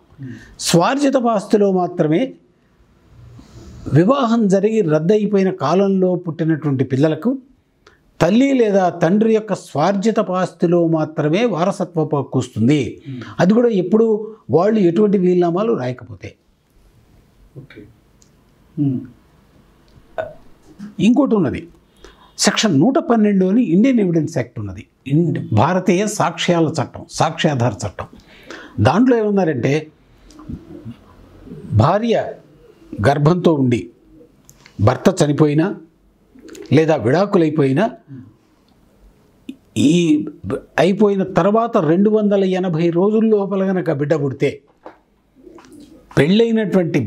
స్వార్జిత ఆస్తిలో మాత్రమే వివాహం జరిగి రద్దయిపోయిన కాలంలో పుట్టినటువంటి పిల్లలకు తల్లి లేదా తండ్రి యొక్క స్వార్జిత ఆస్తిలో మాత్రమే వారసత్వ హక్కు వస్తుంది అది కూడా ఎప్పుడు వాళ్ళు ఎటువంటి వీలునామాలు రాయకపోతే. ఇంకోటి ఉన్నది. సెక్షన్ నూట పన్నెండు అని ఇండియన్ ఎవిడెన్స్ యాక్ట్ ఉన్నది. ఇండ్ భారతీయ సాక్ష్యాల చట్టం సాక్ష్యాధార చట్టం. దాంట్లో ఏమన్నారంటే భార్య గర్భంతో ఉండి భర్త చనిపోయినా లేదా విడాకులైపోయినా ఈ అయిపోయిన తర్వాత రెండు వందల ఎనభై రోజుల లోపల గనక బిడ్డ పుడితే పెళ్ళైనటువంటి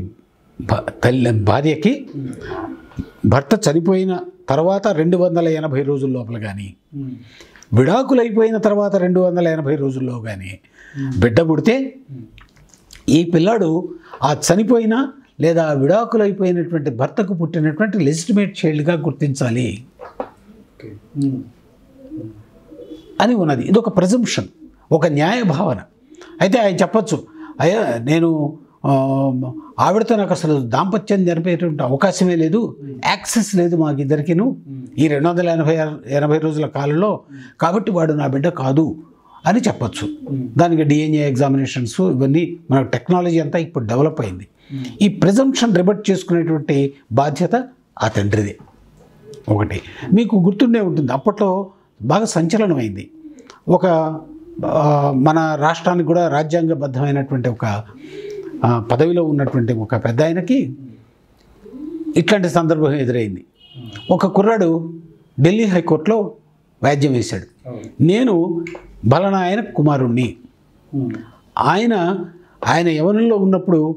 తల్లి భార్యకి భర్త చనిపోయిన తర్వాత రెండు వందల ఎనభై రోజుల లోపల కానీ విడాకులైపోయిన తర్వాత రెండు వందల ఎనభై రోజుల్లో కానీ బిడ్డ పుడితే ఈ పిల్లాడు ఆ చనిపోయిన లేదా విడాకులైపోయినటువంటి భర్తకు పుట్టినటువంటి లెజిటిమేట్ చైల్డ్గా గుర్తించాలి. అని ఉన్నది. ఇది ఒక ప్రెజంప్షన్ ఒక న్యాయ భావన అయితే ఆయన చెప్పచ్చు అయ్యా నేను ఆవిడతో నాకు అసలు దాంపత్యం జరిపేటువంటి అవకాశమే లేదు యాక్సెస్ లేదు మాకు ఇద్దరికిను ఈ రెండు వందల ఎనభై ఎనభై రోజుల కాలంలో కాబట్టి వాడు నా బిడ్డ కాదు. అని చెప్పొచ్చు. దానికి డిఎన్ఏ ఎగ్జామినేషన్స్ ఇవన్నీ మన టెక్నాలజీ అంతా ఇప్పుడు డెవలప్ అయింది. ఈ ప్రిజంప్షన్ రిబట్ చేసుకునేటువంటి బాధ్యత ఆ తండ్రిదే. ఒకటి. మీకు గుర్తుండే ఉంటుంది అప్పట్లో బాగా సంచలనమైంది. ఒక మన రాష్ట్రానికి కూడా రాజ్యాంగబద్ధమైనటువంటి ఒక పదవిలో ఉన్నటువంటి ఒక పెద్ద ఆయనకి ఇట్లాంటి సందర్భం ఎదురైంది. ఒక కుర్రాడు ఢిల్లీ హైకోర్టులో వ్యాజ్యం వేశాడు. నేను బలనాయన కుమారుణ్ణి. ఆయన ఆయన యవనంలో ఉన్నప్పుడు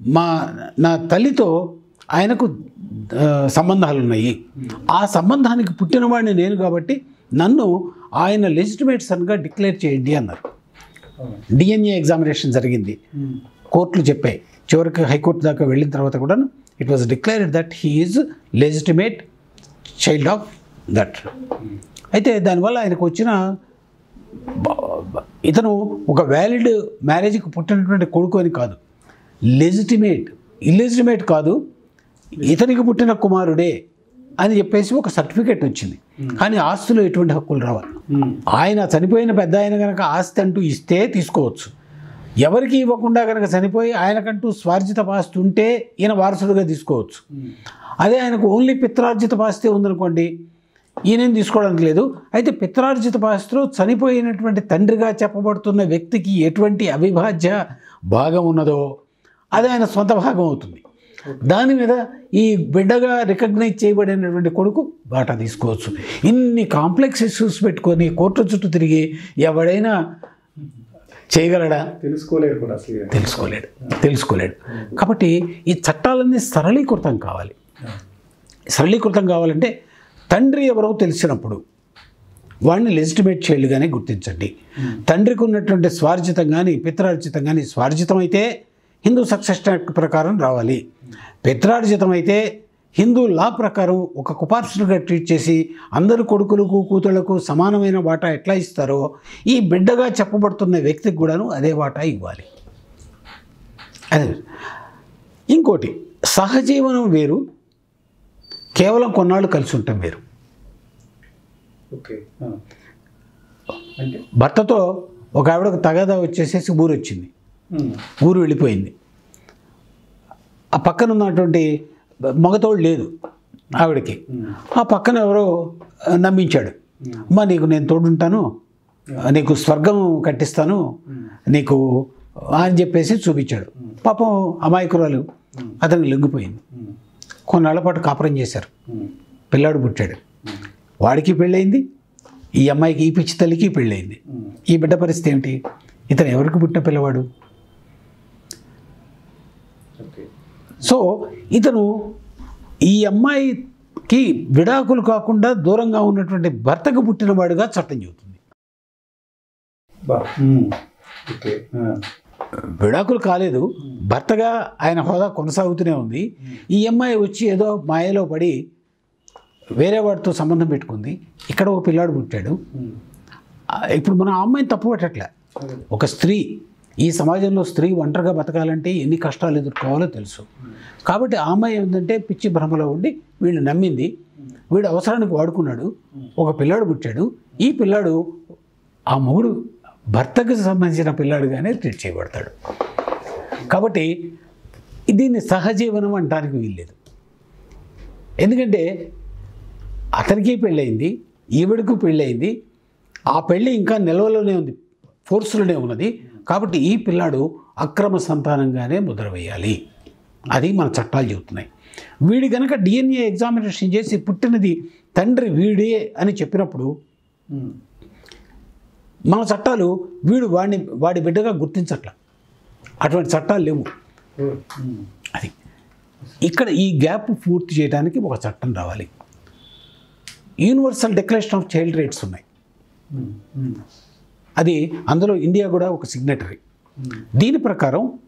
మా నా తల్లితో ఆయనకు సంబంధాలు ఉన్నాయి ఆ సంబంధానికి పుట్టినవాడిని నేను కాబట్టి నన్ను ఆయన లెజిటిమేట్ సన్గా డిక్లేర్ చేయండి అన్నారు. డిఎన్ఏ ఎగ్జామినేషన్ జరిగింది. కోర్టులు చెప్పాయి. చివరికి హైకోర్టు దాకా వెళ్ళిన తర్వాత కూడా it was declared that he is legitimate child of that అయితే దానివల్ల ఆయనకు వచ్చిన ఇతను ఒక వ్యాలిడ్ మ్యారేజ్కి పుట్టినటువంటి కొడుకు అని కాదు. లెజిటిమేట్ ఇల్లెజిటిమేట్ కాదు. ఇతనికి పుట్టిన కుమారుడే అని చెప్పేసి ఒక సర్టిఫికేట్ వచ్చింది. కానీ ఆస్తులు ఎటువంటి హక్కులు రావాలి? ఆయన చనిపోయిన పెద్ద ఆయన కనుక ఆస్తి అంటూ ఇస్తే తీసుకోవచ్చు. ఎవరికి ఇవ్వకుండా కనుక చనిపోయి ఆయనకంటూ స్వార్జిత ఆస్తి ఉంటే ఈయన వారసుడుగా తీసుకోవచ్చు. అదే ఆయనకు ఓన్లీ పిత్రార్జిత ఆస్తి ఉందనుకోండి ఈయనేం తీసుకోవడానికి లేదు. అయితే పిత్రార్జిత ఆస్తిలో చనిపోయినటువంటి తండ్రిగా చెప్పబడుతున్న వ్యక్తికి ఎటువంటి అవిభాజ్య భాగం ఉన్నదో అది ఆయన సొంత భాగం అవుతుంది. దాని మీద ఈ బిడ్డగా రికగ్నైజ్ చేయబడినటువంటి కొడుకు బాటా తీసుకోవచ్చు. ఇన్ని కాంప్లెక్స్ ఇష్యూస్ పెట్టుకొని కోర్టు చుట్టూ తిరిగి ఎవడైనా చేయగలడా? తెలుసుకోలేరు కూడా అసలు తెలుసుకోలేడు. తెలుసుకోలేడు. కాబట్టి ఈ చట్టాలన్నీ సరళీకృతం కావాలి. సరళీకృతం కావాలంటే తండ్రి ఎవరో తెలిసినప్పుడు వాడిని లెజిటిమేట్ చైల్డ్గానే గుర్తించండి. తండ్రికి ఉన్నటువంటి స్వార్జితం కానీ పిత్రార్జితం కానీ స్వార్జితం అయితే హిందూ సక్సెస్ యాక్ట్ ప్రకారం రావాలి. పిత్రార్జితం అయితే హిందూ లా ప్రకారం ఒక కుపార్షులుగా ట్రీట్ చేసి అందరు కొడుకులకు కూతుళ్ళకు సమానమైన వాటా ఎట్లా ఇస్తారో ఈ బిడ్డగా చెప్పబడుతున్న వ్యక్తికి కూడాను అదే వాటా ఇవ్వాలి. అదే. ఇంకోటి సహజీవనం వేరు కేవలం కొన్నాళ్ళు కలిసి ఉంటాం అంటే? భర్తతో ఒక ఆవిడకు తగాదా వచ్చేసేసి ఊరు వచ్చింది. ఊరు వెళ్ళిపోయింది. ఆ పక్కన ఉన్నటువంటి మగతోడు లేదు ఆవిడకి. ఆ పక్కన ఎవరో నమ్మించాడు. అమ్మా నీకు నేను తోడుంటాను. నీకు స్వర్గం కట్టిస్తాను. నీకు అని చెప్పేసి చూపించాడు. పాపం అమాయకురాలు అతనికి లొంగిపోయింది. కొన్నాళ్ళ పాటు కాపురం చేశారు. పిల్లాడు పుట్టాడు. వాడికి పెళ్ళయింది ఈ అమ్మాయికి ఈ పిచ్చి తల్లికి పెళ్ళయింది. ఈ బిడ్డ పరిస్థితి ఏమిటి ఇతను ఎవరికి పుట్టిన పిల్లవాడు? సో ఇతను ఈ అమ్మాయికి విడాకులు కాకుండా దూరంగా ఉన్నటువంటి భర్తకు పుట్టినవాడుగా చట్టం చెబుతుంది. ఓకే విడాకులు కాలేదు. భర్తగా ఆయన హోదా కొనసాగుతూనే ఉంది. ఈ అమ్మాయి వచ్చి ఏదో మాయలో పడి వేరే వాడితో సంబంధం పెట్టుకుంది. ఇక్కడ ఒక పిల్లాడు పుట్టాడు. ఇప్పుడు మనం అమ్మాయిని తప్పు పట్టట్లే. ఒక స్త్రీ ఈ సమాజంలో స్త్రీ ఒంటరిగా బతకాలంటే ఎన్ని కష్టాలు ఎదుర్కోవాలో తెలుసు. కాబట్టి ఆ అమ్మాయి ఏంటంటే పిచ్చి భ్రమలో ఉండి వీళ్ళు నమ్మింది. వీడు అవసరానికి వాడుకున్నాడు. ఒక పిల్లాడు పుట్టాడు. ఈ పిల్లాడు ఆ మొగుడు భర్తకు సంబంధించిన పిల్లాడుగానే ట్రీట్ చేయబడతాడు. కాబట్టి దీన్ని సహజీవనం అంటానికి వీల్లేదు. ఎందుకంటే అతనికి పెళ్ళయింది ఈవిడకు పెళ్ళయింది ఆ పెళ్ళి ఇంకా నిల్వలోనే ఉంది ఫోర్స్లోనే ఉన్నది. కాబట్టి ఈ పిల్లాడు అక్రమ సంతానంగానే ముద్ర వేయాలి అది మన చట్టాలు చెబుతున్నాయి. వీడి కనుక డిఎన్ఏ ఎగ్జామినేషన్ చేసి పుట్టినది తండ్రి వీడే అని చెప్పినప్పుడు మన చట్టాలు వీడు వాడిని వాడి బిడ్డగా గుర్తించట్ల. అటువంటి చట్టాలు లేవు. అది. ఇక్కడ ఈ గ్యాప్ పూర్తి చేయడానికి ఒక చట్టం రావాలి. Universal declaration of child rights ఉన్నాయి. అది అందులో ఇండియా కూడా ఒక సిగ్నటరీ. దీని ప్రకారం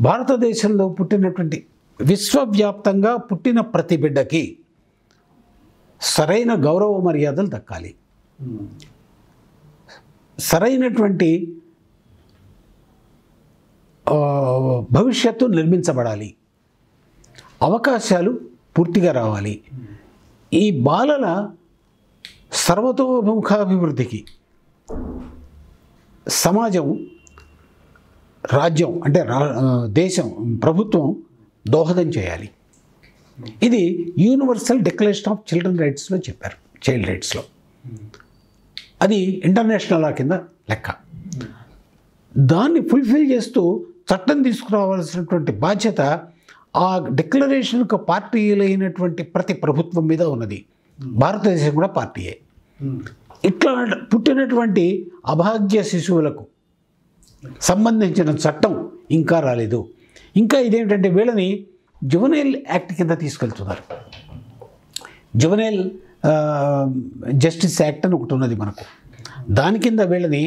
భారతదేశంలో పుట్టినటువంటి విశ్వవ్యాప్తంగా పుట్టిన ప్రతి బిడ్డకి సరైన గౌరవ మర్యాదలు దక్కాలి. సరైనటువంటి భవిష్యత్తు నిర్మించబడాలి. అవకాశాలు పూర్తిగా రావాలి. ఈ బాలల సర్వతోముఖాభివృద్ధికి సమాజం రాజ్యం అంటే రా దేశం ప్రభుత్వం దోహదం చేయాలి. ఇది యూనివర్సల్ డిక్లరేషన్ ఆఫ్ చిల్డ్రన్ రైట్స్లో చెప్పారు చైల్డ్ రైట్స్లో. అది ఇంటర్నేషనల్ లా కింద లెక్క. దాన్ని ఫుల్ఫిల్ చేస్తూ చట్టం తీసుకురావాల్సినటువంటి బాధ్యత ఆ డిక్లరేషన్కు పార్టీలైనటువంటి ప్రతి ప్రభుత్వం మీద ఉన్నది. భారతదేశం కూడా పార్టీయే. ఇట్లా పుట్టినటువంటి అభాగ్య శిశువులకు సంబంధించిన చట్టం ఇంకా రాలేదు. ఇంకా ఇదేంటంటే వీళ్ళని జువనైల్ యాక్ట్ కింద తీసుకెళ్తున్నారు. జువనైల్ జస్టిస్ యాక్ట్ అని ఒకటి ఉన్నది మనకు. దాని కింద వీళ్ళని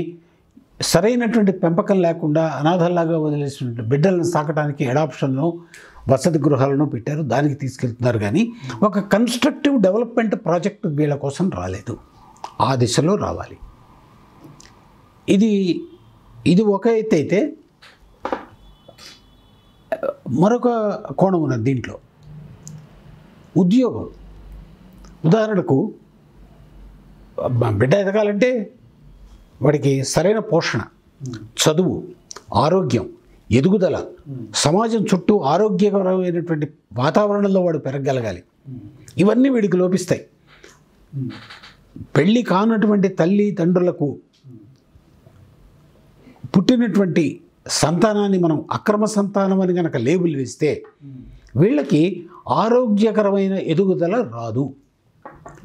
సరైనటువంటి పెంపకం లేకుండా అనాథల్లాగా వదిలేసినటువంటి బిడ్డలను సాకడానికి అడాప్షన్ను వసతి గృహాలను పెట్టారు దానికి తీసుకెళ్తున్నారు కానీ ఒక కన్స్ట్రక్టివ్ డెవలప్మెంట్ ప్రాజెక్ట్ వీళ్ళ కోసం రాలేదు. ఆ దిశలో రావాలి. ఇది ఇది ఒక ఎత్తు అయితే మరొక కోణం ఉన్నది దీంట్లో. ఉద్యోగం. ఉదాహరణకు బిడ్డ ఎదగాలంటే వాడికి సరైన పోషణ చదువు ఆరోగ్యం ఎదుగుదల సమాజం చుట్టూ ఆరోగ్యకరమైనటువంటి వాతావరణంలో వాడు పెరగగలగాలి. ఇవన్నీ వీడికి లోపిస్తాయి. పెళ్ళి కానటువంటి తల్లి తండ్రులకు పుట్టినటువంటి సంతానాన్ని మనం అక్రమ సంతానం అని కనుక లేబుల్ వేస్తే వీళ్ళకి ఆరోగ్యకరమైన ఎదుగుదల రాదు.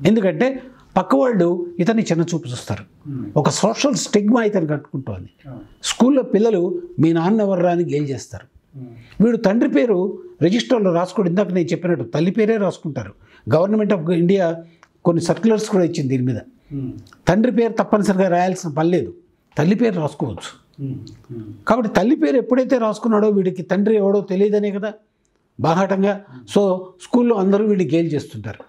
ఎందుకంటే పక్కవాళ్ళు ఇతన్ని చిన్న చూపు చూస్తారు. ఒక సోషల్ స్టిగ్మా ఇతను కట్టుకుంటోంది స్కూల్లో పిల్లలు మీ నాన్న ఎవర్రా అని గేల్ చేస్తారు. వీడు తండ్రి పేరు రిజిస్టర్లో రాసుకోడు. ఇందాక నేను చెప్పినట్టు తల్లి పేరే రాసుకుంటారు. గవర్నమెంట్ ఆఫ్ ఇండియా కొన్ని సర్క్యులర్స్ కూడా ఇచ్చింది దీని మీద. తండ్రి పేరు తప్పనిసరిగా రాయాల్సిన పని లేదు. తల్లి పేరు రాసుకోవచ్చు. కాబట్టి తల్లి పేరు ఎప్పుడైతే రాసుకున్నాడో వీడికి తండ్రి ఎవడో తెలియదనే కదా. బాహాటంగా. సో స్కూల్లో అందరూ వీడిని గేల్ చేస్తుంటారు.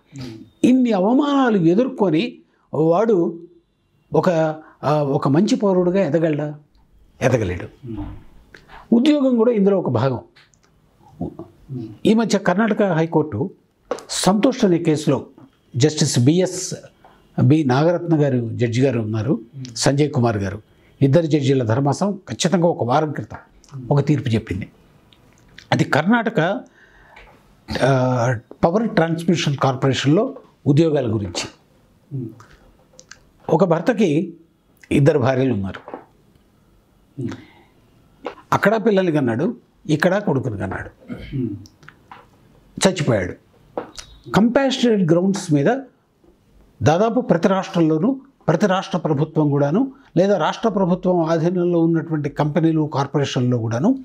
ఇన్ని అవమానాలు ఎదుర్కొని వాడు ఒక ఒక మంచి పౌరుడుగా ఎదగలడా? ఎదగలేడు. ఉద్యోగం కూడా ఇందులో ఒక భాగం. ఈ మధ్య కర్ణాటక హైకోర్టు సంతోష్ అనే కేసులో జస్టిస్ బిఎస్ బి నాగరత్న గారు జడ్జి గారు ఉన్నారు. సంజయ్ కుమార్ గారు. ఇద్దరు జడ్జీల ధర్మాసం ఖచ్చితంగా ఒక వారం క్రితం ఒక తీర్పు చెప్పింది. అది కర్ణాటక పవర్ ట్రాన్స్మిషన్ కార్పొరేషన్లో ఉద్యోగాల గురించి. ఒక భర్తకి ఇద్దరు భార్యలు ఉన్నారు. అక్కడ పిల్లల్ని కన్నాడు ఇక్కడ కొడుకుని కన్నాడు. చచ్చిపోయాడు. కంపాషనేట్ గ్రౌండ్స్ మీద దాదాపు ప్రతి రాష్ట్రంలోనూ ప్రతి రాష్ట్ర ప్రభుత్వం కూడాను లేదా రాష్ట్ర ప్రభుత్వం ఆధీనంలో ఉన్నటువంటి కంపెనీలు కార్పొరేషన్లో కూడాను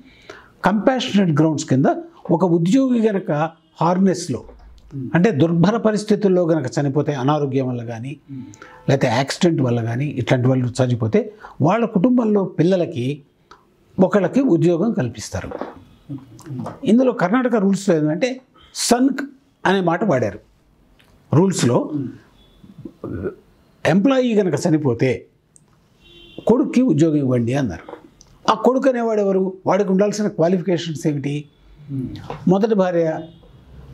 కంపాషనేట్ గ్రౌండ్స్ కింద ఒక ఉద్యోగి గనక హార్నెస్లో అంటే దుర్భర పరిస్థితుల్లో గనక చనిపోతే అనారోగ్యం వల్ల కానీ లేకపోతే యాక్సిడెంట్ వల్ల కానీ ఇట్లాంటి వాళ్ళు చనిపోతే వాళ్ళ కుటుంబంలో పిల్లలకి ఒకళ్ళకి ఉద్యోగం కల్పిస్తారు. ఇందులో కర్ణాటక రూల్స్లో ఏంటంటే సన్క్ అనే మాట వాడారు. రూల్స్లో ఎంప్లాయీ కనుక చనిపోతే కొడుక్కి ఉద్యోగం ఇవ్వండి అన్నారు. ఆ కొడుకు అనేవాడు ఎవరు? వాడికి ఉండాల్సిన క్వాలిఫికేషన్స్ ఏమిటి? మొదటి భార్య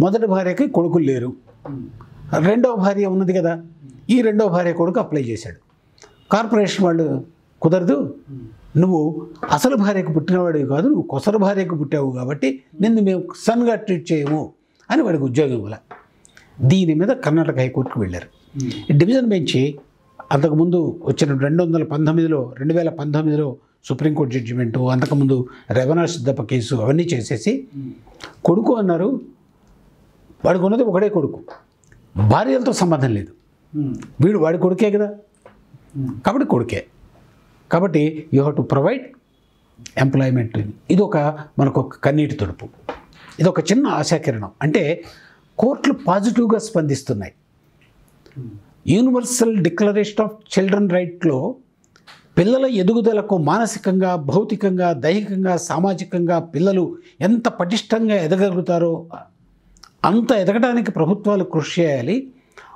మొదటి భార్యకి కొడుకులు లేరు. రెండవ భార్య ఉన్నది కదా ఈ రెండవ భార్య కొడుకు అప్లై చేశాడు. కార్పొరేషన్ వాళ్ళు కుదరదు నువ్వు అసలు భార్యకు పుట్టినవాడివి కాదు నువ్వు కొసరు భార్యకు పుట్టావు కాబట్టి నిన్ను మేము సన్గా ట్రీట్ చేయము అని వాడికి ఉద్యోగం ఇవ్వాల. దీని మీద కర్ణాటక హైకోర్టుకు వెళ్ళారు. డివిజన్ బెంచి అంతకుముందు వచ్చిన రెండు వందల పంతొమ్మిదిలో రెండు వేల పంతొమ్మిదిలో సుప్రీంకోర్టు జడ్జిమెంటు అంతకుముందు రెవెనా సిద్ధప్ప కేసు అవన్నీ చేసేసి కొడుకు అన్నారు. వాడికి ఉన్నది ఒకడే కొడుకు. భార్యలతో సంబంధం లేదు. వీడు వాడి కొడుకే కదా. కాబట్టి కొడుకే. కాబట్టి you have to provide employment ఇది ఒక మనకు ఒక కన్నీటి తుడుపు. ఇది ఒక చిన్న ఆశాకిరణం. అంటే కోర్టులు పాజిటివ్గా స్పందిస్తున్నాయి. యూనివర్సల్ డిక్లరేషన్ ఆఫ్ చిల్డ్రన్ రైట్లో పిల్లల ఎదుగుదలకు మానసికంగా భౌతికంగా దైహికంగా సామాజికంగా పిల్లలు ఎంత పటిష్టంగా ఎదగలుగుతారో అంత ఎదగడానికి ప్రభుత్వాలు కృషి చేయాలి.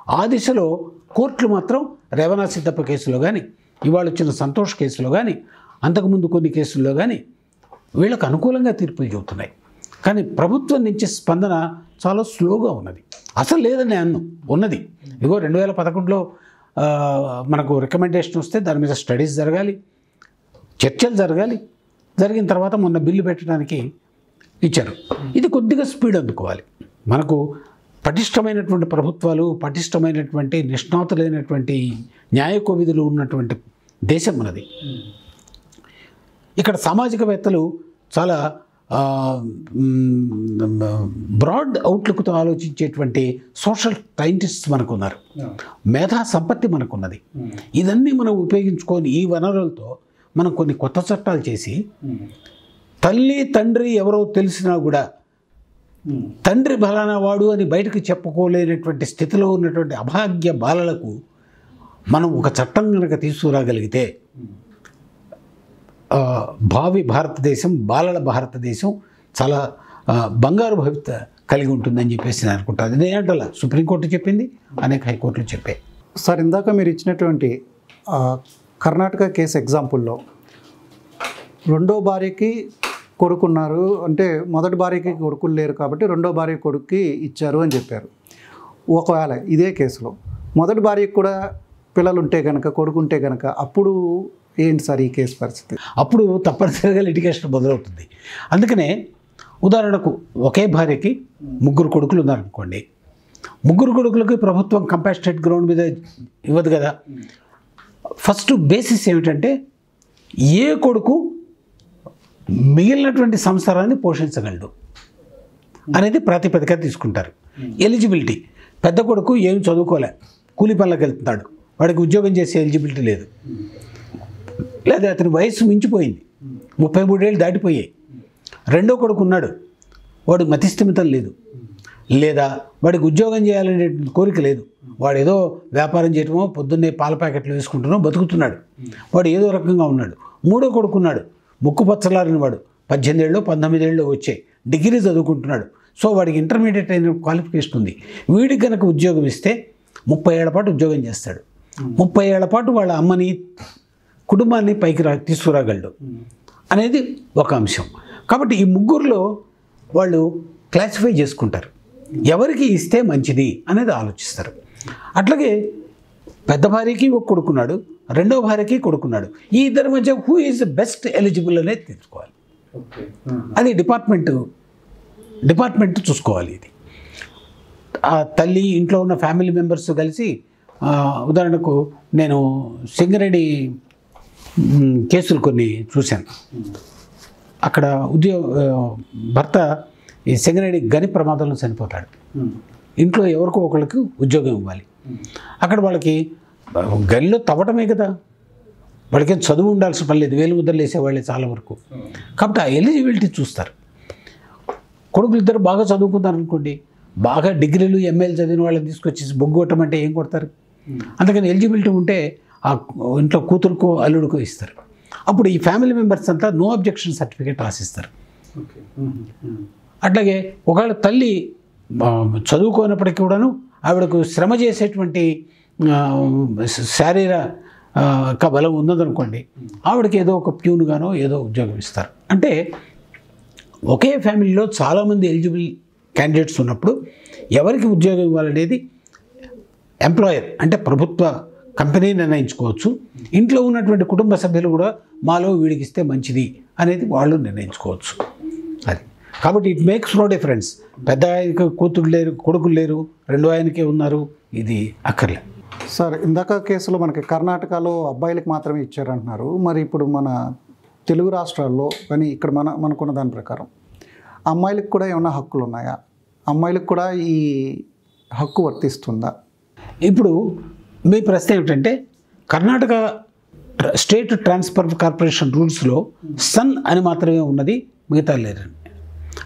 ఆ దిశలో కోర్టులు మాత్రం రేవనా సిద్ధప్ప కేసులో కానీ ఇవాళ వచ్చిన సంతోష్ కేసులో కానీ అంతకుముందు కొన్ని కేసుల్లో కానీ వీళ్ళకు అనుకూలంగా తీర్పులు చెబుతున్నాయి. కానీ ప్రభుత్వం నుంచి స్పందన చాలా స్లోగా ఉన్నది. అసలు లేదని అన్ను. ఉన్నది. ఇదిగో రెండు వేల పదకొండులో మనకు రికమెండేషన్ వస్తే దాని మీద స్టడీస్ జరగాలి చర్చలు జరగాలి. జరిగిన తర్వాత మొన్న బిల్లు పెట్టడానికి ఇచ్చారు. ఇది కొద్దిగా స్పీడ్ అందుకోవాలి. మనకు పటిష్టమైనటువంటి ప్రభుత్వాలు పటిష్టమైనటువంటి నిష్ణాతులైనటువంటి న్యాయ కోవిధులు ఉన్నటువంటి దేశం మనది. ఇక్కడ సామాజికవేత్తలు చాలా బ్రాడ్ అవుట్లుక్తో ఆలోచించేటువంటి సోషల్ సైంటిస్ట్స్ మనకున్నారు. మేధా సంపత్తి మనకున్నది. ఇదన్నీ మనం ఉపయోగించుకొని ఈ వనరులతో మనం కొన్ని కొత్త చట్టాలు చేసి తల్లి తండ్రి ఎవరో తెలిసినా కూడా తండ్రి బలానా వాడు అని బయటకు చెప్పుకోలేనటువంటి స్థితిలో ఉన్నటువంటి అభాగ్య బాలలకు మనం ఒక చట్టం కనుక తీసుకురాగలిగితే భావి భారతదేశం బాలల భారతదేశం చాలా బంగారు భవిత కలిగి ఉంటుందని చెప్పేసి నేను అనుకుంటాను ఇదే సుప్రీంకోర్టు చెప్పింది అనేక హైకోర్టులు చెప్పాయి. సార్ ఇందాక మీరు ఇచ్చినటువంటి కర్ణాటక కేసు ఎగ్జాంపుల్లో రెండో భార్యకి కొడుకున్నారు అంటే మొదటి భార్యకి కొడుకులు లేరు కాబట్టి రెండో భార్య కొడుక్కి ఇచ్చారు అని చెప్పారు. ఒకవేళ ఇదే కేసులో మొదటి భార్యకు కూడా పిల్లలు ఉంటే కనుక కొడుకుంటే కనుక అప్పుడు ఏంటి సార్ ఈ కేసు పరిస్థితి? అప్పుడు తప్పనిసరిగా లిటిగేషన్ మొదలవుతుంది. అందుకనే ఉదాహరణకు ఒకే భార్యకి ముగ్గురు కొడుకులు ఉన్నారనుకోండి. ముగ్గురు కొడుకులకి ప్రభుత్వం కంపాసిటెడ్ గ్రౌండ్ మీద ఇవ్వదు కదా. ఫస్ట్ బేసిస్ ఏమిటంటే ఏ కొడుకు మిగిలినటువంటి సంసారాన్ని పోషించగలడు అనేది ప్రాతిపదిక తీసుకుంటారు. ఎలిజిబిలిటీ పెద్ద కొడుకు ఏం చదువుకోలే. కూలి పనులకు వెళ్తున్నాడు. వాడికి ఉద్యోగం చేసే ఎలిజిబిలిటీ లేదు. లేదా అతని వయసు మించిపోయింది. ముప్పై మూడేళ్ళు దాటిపోయాయి. రెండో కొడుకు ఉన్నాడు. వాడు మతిస్థిమితం లేదు. లేదా వాడికి ఉద్యోగం చేయాలనే కోరిక లేదు. వాడు ఏదో వ్యాపారం చేయటమో పొద్దున్నే పాల ప్యాకెట్లు వేసుకుంటున్నో బతుకుతున్నాడు. వాడు ఏదో రకంగా ఉన్నాడు. మూడో కొడుకు ఉన్నాడు. ముక్కు పచ్చలారిన వాడు. పద్దెనిమిది ఏళ్ళు పంతొమ్మిది వచ్చాయి. డిగ్రీ చదువుకుంటున్నాడు. సో వాడికి ఇంటర్మీడియట్ అయిన క్వాలిఫికేషన్ ఉంది. వీడికి కనుక ఉద్యోగం ఇస్తే ముప్పై ఏళ్ళ పాటు ఉద్యోగం చేస్తాడు. ముప్పై ఏళ్ళ పాటు వాళ్ళ అమ్మని కుటుంబాన్ని పైకి రా తీసుకురాగలడు. అనేది ఒక అంశం. కాబట్టి ఈ ముగ్గురులో వాళ్ళు క్లాసిఫై చేసుకుంటారు. ఎవరికి ఇస్తే మంచిది అనేది ఆలోచిస్తారు. అట్లాగే పెద్ద భార్యకి ఒక కొడుకున్నాడు రెండో భార్యకి కొడుకున్నాడు. ఈ ఇద్దరి మధ్య హూ ఈజ్ బెస్ట్ ఎలిజిబుల్ అనేది తెలుసుకోవాలి. అది డిపార్ట్మెంట్ డిపార్ట్మెంట్ చూసుకోవాలి ఇది. ఆ తల్లి ఇంట్లో ఉన్న ఫ్యామిలీ మెంబర్స్ కలిసి ఉదాహరణకు నేను సింగరేణి కేసులు కొన్ని చూశాను. అక్కడ ఉద్యోగ భర్త ఈ సింగరేణి గని ప్రమాదంలో చనిపోతాడు. ఇంట్లో ఎవరికో ఒకరికి ఉద్యోగం ఇవ్వాలి. అక్కడ వాళ్ళకి గనిలో తవ్వటమే కదా. వాళ్ళకేం చదువు ఉండాల్సిన పని లేదు. వేలు ముద్రలు వేసేవాళ్ళే చాలా వరకు. కాబట్టి ఆ ఎలిజిబిలిటీ చూస్తారు. కొడుకులు ఇద్దరు బాగా చదువుకున్నారు అనుకోండి. బాగా డిగ్రీలు ఎంఏలు చదివిన వాళ్ళని తీసుకొచ్చి బొగ్గు కొట్టమంటే ఏం కొడతారు? అందుకని ఎలిజిబిలిటీ ఉంటే ఆ ఇంట్లో కూతురుకో అల్లుడికో ఇస్తారు. అప్పుడు ఈ ఫ్యామిలీ మెంబర్స్ అంతా నో అబ్జెక్షన్ సర్టిఫికేట్ రాసిస్తారు. అట్లాగే ఒకవేళ తల్లి చదువుకోనప్పటికీ కూడాను ఆవిడకు శ్రమ చేసేటువంటి ఆ, శారీర ఆ, యొక్క బలం ఉన్నదనుకోండి ఆవిడకి ఏదో ఒక ప్యూన్గానో ఏదో ఉద్యోగం ఇస్తారు. అంటే ఒకే ఫ్యామిలీలో చాలామంది ఎలిజిబుల్ క్యాండిడేట్స్ ఉన్నప్పుడు ఎవరికి ఉద్యోగం ఇవ్వాలనేది ఎంప్లాయర్ అంటే ప్రభుత్వ కంపెనీ నిర్ణయించుకోవచ్చు. ఇంట్లో ఉన్నటువంటి కుటుంబ సభ్యులు కూడా మాలో వీడికి ఇస్తే మంచిది అనేది వాళ్ళు నిర్ణయించుకోవచ్చు. అది. కాబట్టి ఇట్ మేక్స్ నో డిఫరెన్స్ పెద్ద ఆయనకి కూతురు లేరు కొడుకులు లేరు రెండో ఆయనకే ఉన్నారు ఇది అక్కర్లే. సార్ ఇందాక కేసులో మనకి కర్ణాటకలో అబ్బాయిలకు మాత్రమే ఇచ్చారంటున్నారు. మరి ఇప్పుడు మన తెలుగు రాష్ట్రాల్లో కానీ ఇక్కడ మన మనకున్న దాని ప్రకారం అమ్మాయిలకు కూడా ఏమైనా హక్కులు ఉన్నాయా అమ్మాయిలకు కూడా ఈ హక్కు వర్తిస్తుందా? ఇప్పుడు మీ ప్రశ్న ఏమిటంటే కర్ణాటక స్టేట్ ట్రాన్స్ఫర్ కార్పొరేషన్ రూల్స్లో సన్ అని మాత్రమే ఉన్నది మిగతా లేరని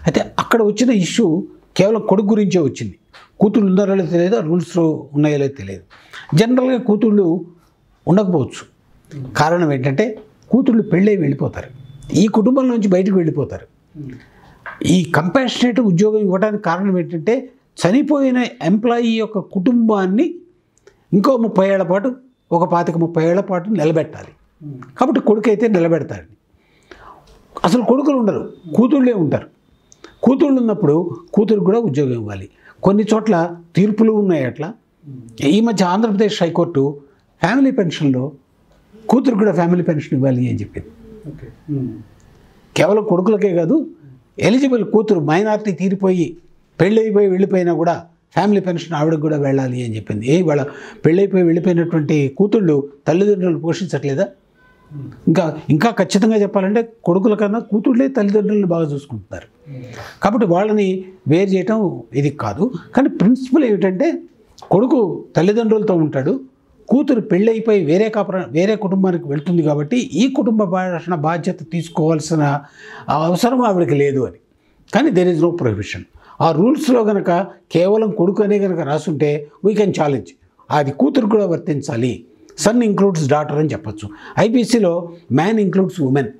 అయితే అక్కడ వచ్చిన ఇష్యూ కేవలం కొడుకు గురించే వచ్చింది. కూతుళ్ళు ఉన్నారో లేదో తెలియదు రూల్స్లో ఉన్నాయో లేదో తెలియదు. జనరల్గా కూతుళ్ళు ఉండకపోవచ్చు. కారణం ఏంటంటే కూతుళ్ళు పెళ్ళై వెళ్ళిపోతారు. ఈ కుటుంబం నుంచి బయటకు వెళ్ళిపోతారు. ఈ కంపాషనేట్ ఉద్యోగం ఇవ్వడానికి కారణం ఏంటంటే చనిపోయిన ఎంప్లాయీ యొక్క కుటుంబాన్ని ఇంకో ముప్పై ఏళ్ళ పాటు ఒక పాతిక ముప్పై ఏళ్ళ పాటు నిలబెట్టాలి. కాబట్టి కొడుకు అయితే నిలబెడతాడు. అసలు కొడుకులు ఉండరు కూతుళ్ళే ఉంటారు. కూతుళ్ళు ఉన్నప్పుడు కూతురు కూడా ఉద్యోగం ఇవ్వాలి. కొన్ని చోట్ల తీర్పులు ఉన్నాయి అట్లా. ఈ మధ్య ఆంధ్రప్రదేశ్ హైకోర్టు ఫ్యామిలీ పెన్షన్లో కూతురు కూడా ఫ్యామిలీ పెన్షన్ ఇవ్వాలి అని చెప్పింది. కేవలం కొడుకులకే కాదు ఎలిజిబుల్ కూతురు మైనారిటీ తీరిపోయి పెళ్ళైపోయి వెళ్ళిపోయినా కూడా ఫ్యామిలీ పెన్షన్ ఆవిడకి కూడా వెళ్ళాలి అని చెప్పింది. ఏ వాళ్ళ పెళ్ళైపోయి వెళ్ళిపోయినటువంటి కూతుళ్ళు తల్లిదండ్రులు పోషించట్లేదా? ఇంకా ఇంకా ఖచ్చితంగా చెప్పాలంటే కొడుకుల కన్నా కూతుళ్ళే తల్లిదండ్రులను బాగా చూసుకుంటున్నారు. కాబట్టి వాళ్ళని వేరు చేయటం ఇది కాదు. కానీ ప్రిన్సిపల్ ఏమిటంటే కొడుకు తల్లిదండ్రులతో ఉంటాడు కూతురు పెళ్ళైపోయి వేరే కాపురం వేరే కుటుంబానికి వెళ్తుంది కాబట్టి ఈ కుటుంబ భాషణ బాధ్యత తీసుకోవాల్సిన అవసరం ఆవిడకి లేదు అని. కానీ దెర్ ఇస్ నో ప్రొహిబిషన్ ఆ రూల్స్లో కనుక కేవలం కొడుకు అనే కనుక రాసుంటే వీ కెన్ ఛాలెంజ్ అది కూతురు కూడా వర్తించాలి. సన్ ఇంక్లూడ్స్ డాటర్ అని చెప్పొచ్చు. ఐపీసీలో మ్యాన్ ఇంక్లూడ్స్ ఉమెన్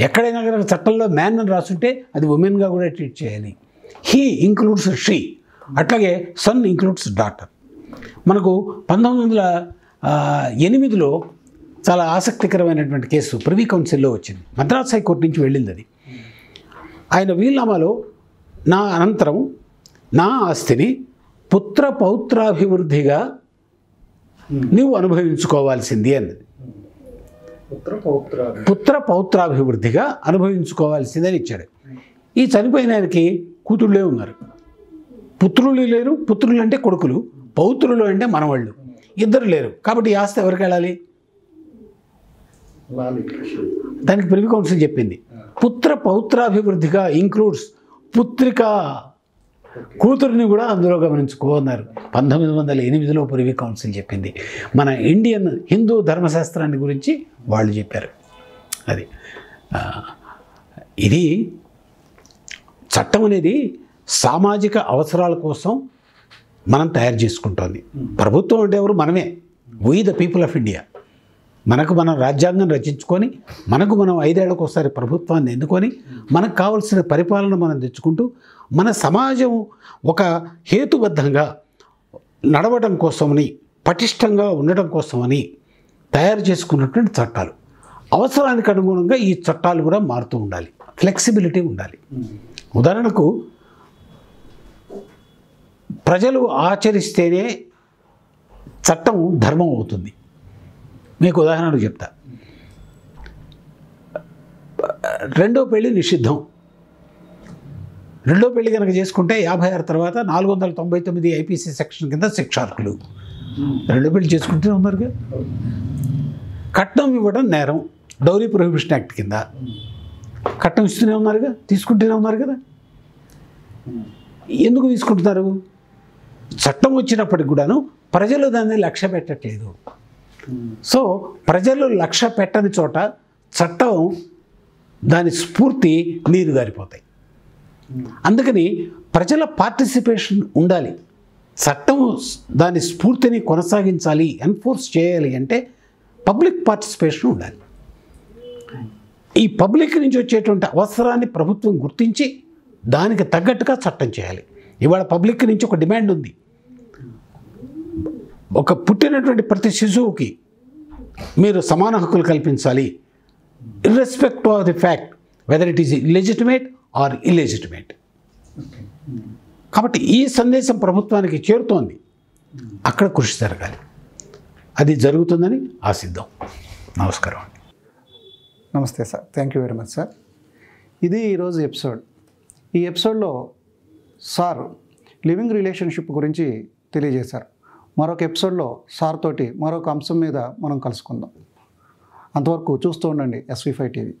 ఎక్కడైనా కనుక చట్టంలో మ్యాన్ అని రాసుంటే అది ఉమెన్గా కూడా ట్రీట్ చేయాలి. హీ ఇంక్లూడ్స్ షీ అట్లాగే సన్ ఇంక్లూడ్స్ డాటర్ మనకు పంతొమ్మిది వందల ఎనిమిదిలో చాలా ఆసక్తికరమైనటువంటి కేసు ప్రివీ కౌన్సిల్లో వచ్చింది. మద్రాస్ హైకోర్టు నుంచి వెళ్ళింది అది. ఆయన వీలునామాలో నా అనంతరం నా ఆస్తిని పుత్ర పౌత్రాభివృద్ధిగా నీవు అనుభవించుకోవాల్సింది అన్నది. పుత్ర పౌత్ర పుత్ర పౌత్రాభివృద్ధిగా అనుభవించుకోవాల్సిందని ఇచ్చాడు. ఈ చనిపోయిన ఆయనకి కూతుళ్ళే ఉన్నారు. పుత్రులు లేరు పుత్రులు అంటే కొడుకులు పౌత్రులు అంటే మనవాళ్ళు. ఇద్దరు లేరు. కాబట్టి ఈ ఆస్తి ఎవరికి వెళ్ళాలి? దానికి ప్రివి కౌన్సిల్ చెప్పింది. పుత్ర పౌత్రాభివృద్ధిగా ఇంక్లూడ్స్ పుత్రిక కూతురిని కూడా అందులో గమనించుకో అన్నారు. పంతొమ్మిది వందల ఎనిమిదిలో పురివి కౌన్సిల్ చెప్పింది. మన ఇండియన్ హిందూ ధర్మశాస్త్రాన్ని గురించి వాళ్ళు చెప్పారు. అది ఇది చట్టం అనేది సామాజిక అవసరాల కోసం మనం తయారు చేసుకుంటోంది. ప్రభుత్వం అంటే ఎవరు? మనమే. We the people of India మనకు మనం రాజ్యాంగం రచించుకొని మనకు మనం ఐదేళ్ళకు ఒకసారి ప్రభుత్వాన్ని ఎన్నుకొని మనకు కావలసిన పరిపాలన మనం తెచ్చుకుంటూ మన సమాజం ఒక హేతుబద్ధంగా నడవడం కోసమని పటిష్టంగా ఉండటం కోసమని తయారు చేసుకున్నటువంటి చట్టాలు. అవసరానికి అనుగుణంగా ఈ చట్టాలు కూడా మారుతూ ఉండాలి. ఫ్లెక్సిబిలిటీ ఉండాలి. ఉదాహరణకు ప్రజలు ఆచరిస్తేనే చట్టం ధర్మం అవుతుంది. మీకు ఉదాహరణకు చెప్తా. రెండో పెళ్ళి నిషిద్ధం. రెండో పెళ్ళి కనుక చేసుకుంటే యాభై ఆరు తర్వాత నాలుగు వందల తొంభై తొమ్మిది ఐపీసీ సెక్షన్ కింద శిక్షార్హులు. రెండో పెళ్ళి చేసుకుంటూనే ఉన్నారుగా కట్నం ఇవ్వడం నేరం. డౌరీ ప్రొహిబిషన్ యాక్ట్ కింద. కట్నం ఇస్తూనే ఉన్నారుగా తీసుకుంటూనే ఉన్నారు కదా. ఎందుకు తీసుకుంటున్నారు? చట్టం వచ్చినప్పటికి కూడాను ప్రజలు దాన్ని లక్ష్య పెట్టట్లేదు సో ప్రజలు లక్ష్య పెట్టని చోట చట్టం దాని స్ఫూర్తి నీరు గారిపోతాయి. అందుకని ప్రజల పార్టిసిపేషన్ ఉండాలి. చట్టం దాని స్ఫూర్తిని కొనసాగించాలి ఎన్ఫోర్స్ చేయాలి అంటే పబ్లిక్ పార్టిసిపేషన్ ఉండాలి. ఈ పబ్లిక్ నుంచి వచ్చేటువంటి అవసరాన్ని ప్రభుత్వం గుర్తించి దానికి తగ్గట్టుగా చట్టం చేయాలి. ఇవాళ పబ్లిక్ నుంచి ఒక డిమాండ్ ఉంది. ఒక పుట్టినటువంటి ప్రతి శిశువుకి మీరు సమాన హక్కులు కల్పించాలి. Irrespective of the fact whether it is illegitimate or illegitimate కాబట్టి ఈ సందేశం ప్రభుత్వానికి చేరుతోంది. అక్కడ కృషి జరగాలి. అది జరుగుతుందని ఆశిద్దాం. నమస్కారం అండి. నమస్తే sir. Thank you very much sir ఇది ఈరోజు ఎపిసోడ్. ఈ ఎపిసోడ్లో సార్ లివింగ్ రిలేషన్షిప్ గురించి తెలియజేశారు. మరొక ఎపిసోడ్లో సార్ తోటి మరొక అంశం మీద మనం కలుసుకుందాం. అంతవరకు చూస్తూ ఉండండి ఎస్వీ ఫైవ్ టీవీ.